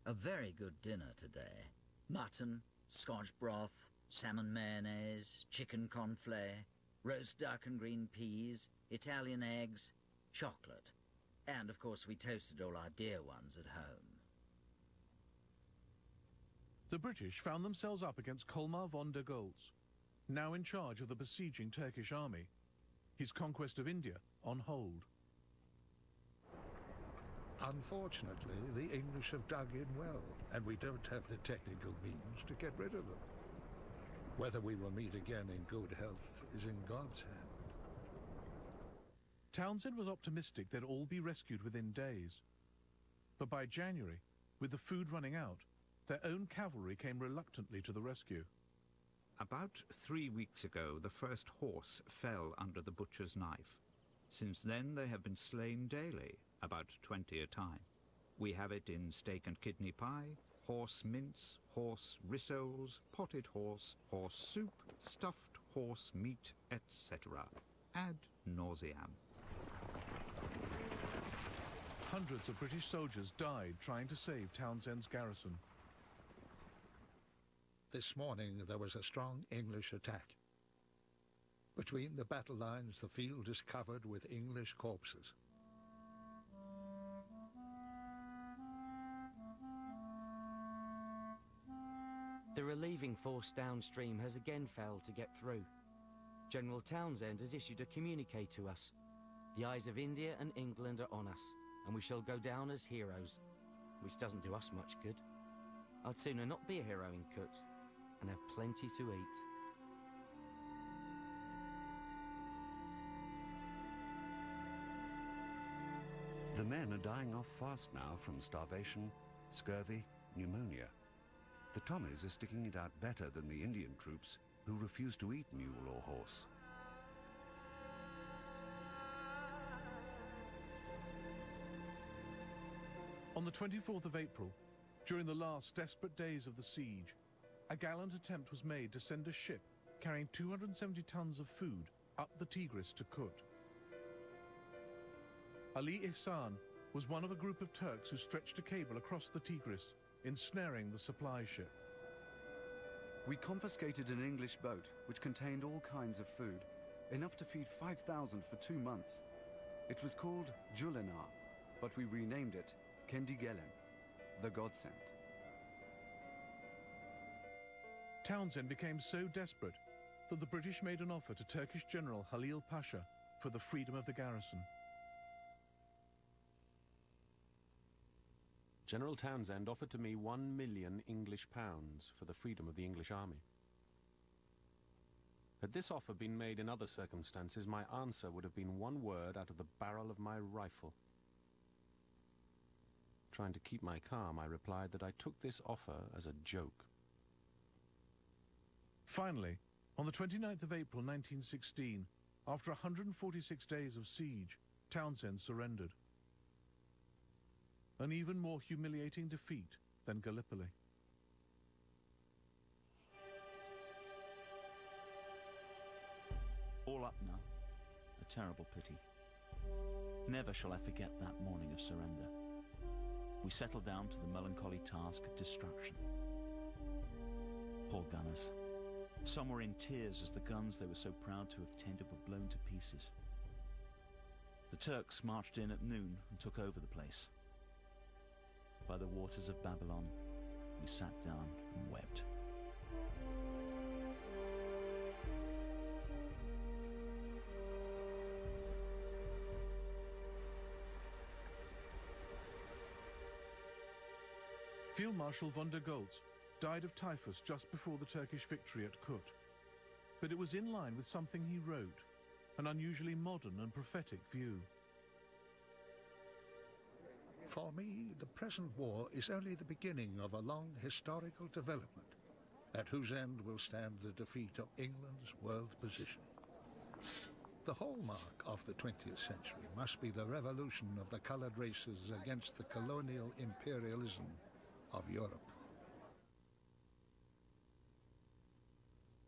A very good dinner today. Mutton, Scotch broth, salmon mayonnaise, chicken conflay, roast duck and green peas, Italian eggs, chocolate. And of course we toasted all our dear ones at home. The British found themselves up against Colmar von der Goltz, now in charge of the besieging Turkish army, his conquest of India on hold. Unfortunately, the English have dug in well, and we don't have the technical means to get rid of them. Whether we will meet again in good health is in God's hand. Townshend was optimistic they'd all be rescued within days. But by January, with the food running out, their own cavalry came reluctantly to the rescue. About three weeks ago, the first horse fell under the butcher's knife. Since then, they have been slain daily, about twenty a time. We have it in steak and kidney pie, horse mince, horse rissoles, potted horse, horse soup, stuffed horse meat, etc. Ad nauseam. Hundreds of British soldiers died trying to save Townshend's garrison. this morning there was a strong English attack. Between the battle lines, the field is covered with English corpses. The relieving force downstream has again failed to get through. General Townshend has issued a communique to us. The eyes of India and England are on us, and we shall go down as heroes, which doesn't do us much good. I'd sooner not be a hero in Kut and have plenty to eat. The men are dying off fast now from starvation, scurvy, pneumonia. The Tommies are sticking it out better than the Indian troops who refuse to eat mule or horse. On the 24th of April, during the last desperate days of the siege, a gallant attempt was made to send a ship carrying 270 tons of food up the Tigris to Kut. Ali Ihsan was one of a group of Turks who stretched a cable across the Tigris, ensnaring the supply ship. We confiscated an English boat which contained all kinds of food, enough to feed 5,000 for two months. It was called Julinar, but we renamed it Kendigelen, the godsend. Townshend became so desperate that the British made an offer to Turkish General Halil Pasha for the freedom of the garrison. General Townshend offered to me one million English pounds for the freedom of the English army. Had this offer been made in other circumstances, my answer would have been one word out of the barrel of my rifle. Trying to keep my calm, I replied that I took this offer as a joke. Finally, on the 29th of April 1916, after 146 days of siege, Townshend surrendered. An even more humiliating defeat than Gallipoli. All up now. A terrible pity. Never shall I forget that morning of surrender. We settled down to the melancholy task of destruction. Poor gunners. Some were in tears as the guns they were so proud to have tended were blown to pieces. The Turks marched in at noon and took over the place. By the waters of Babylon, we sat down and wept. Field Marshal von der Goltz died of typhus just before the Turkish victory at Kut. But it was in line with something he wrote, an unusually modern and prophetic view. For me, the present war is only the beginning of a long historical development, at whose end will stand the defeat of England's world position. The hallmark of the 20th century must be the revolution of the colored races against the colonial imperialism of Europe.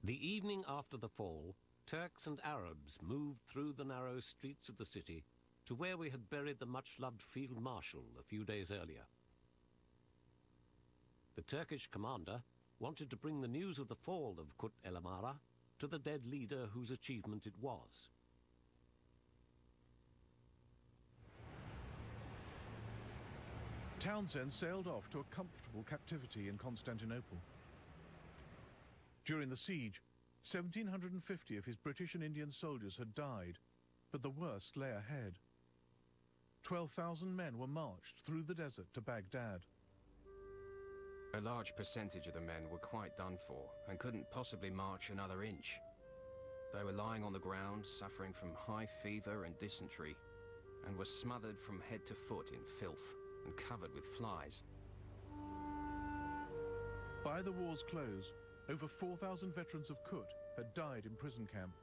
The evening after the fall, Turks and Arabs moved through the narrow streets of the city to where we had buried the much-loved Field Marshal a few days earlier. The Turkish commander wanted to bring the news of the fall of Kut el Amara to the dead leader whose achievement it was. Townshend sailed off to a comfortable captivity in Constantinople. During the siege, 1,750 of his British and Indian soldiers had died, but the worst lay ahead. 12,000 men were marched through the desert to Baghdad. A large percentage of the men were quite done for and couldn't possibly march another inch. They were lying on the ground, suffering from high fever and dysentery, and were smothered from head to foot in filth and covered with flies. By the war's close, over 4,000 veterans of Kut had died in prison camp,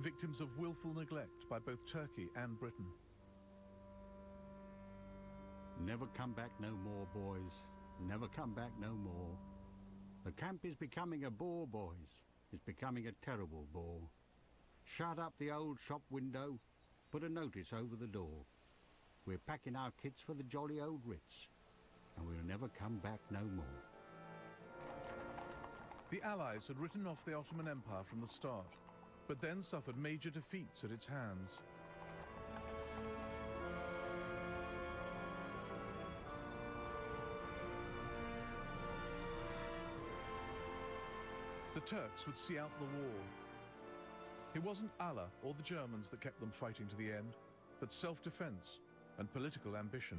victims of willful neglect by both Turkey and Britain. Never come back no more, boys. Never come back no more. The camp is becoming a bore, boys. It's becoming a terrible bore. Shut up the old shop window. Put a notice over the door. We're packing our kits for the jolly old Ritz. And we'll never come back no more. The Allies had written off the Ottoman Empire from the start, but then suffered major defeats at its hands. Turks would see out the war. It wasn't Allah or the Germans that kept them fighting to the end, but self-defense and political ambition.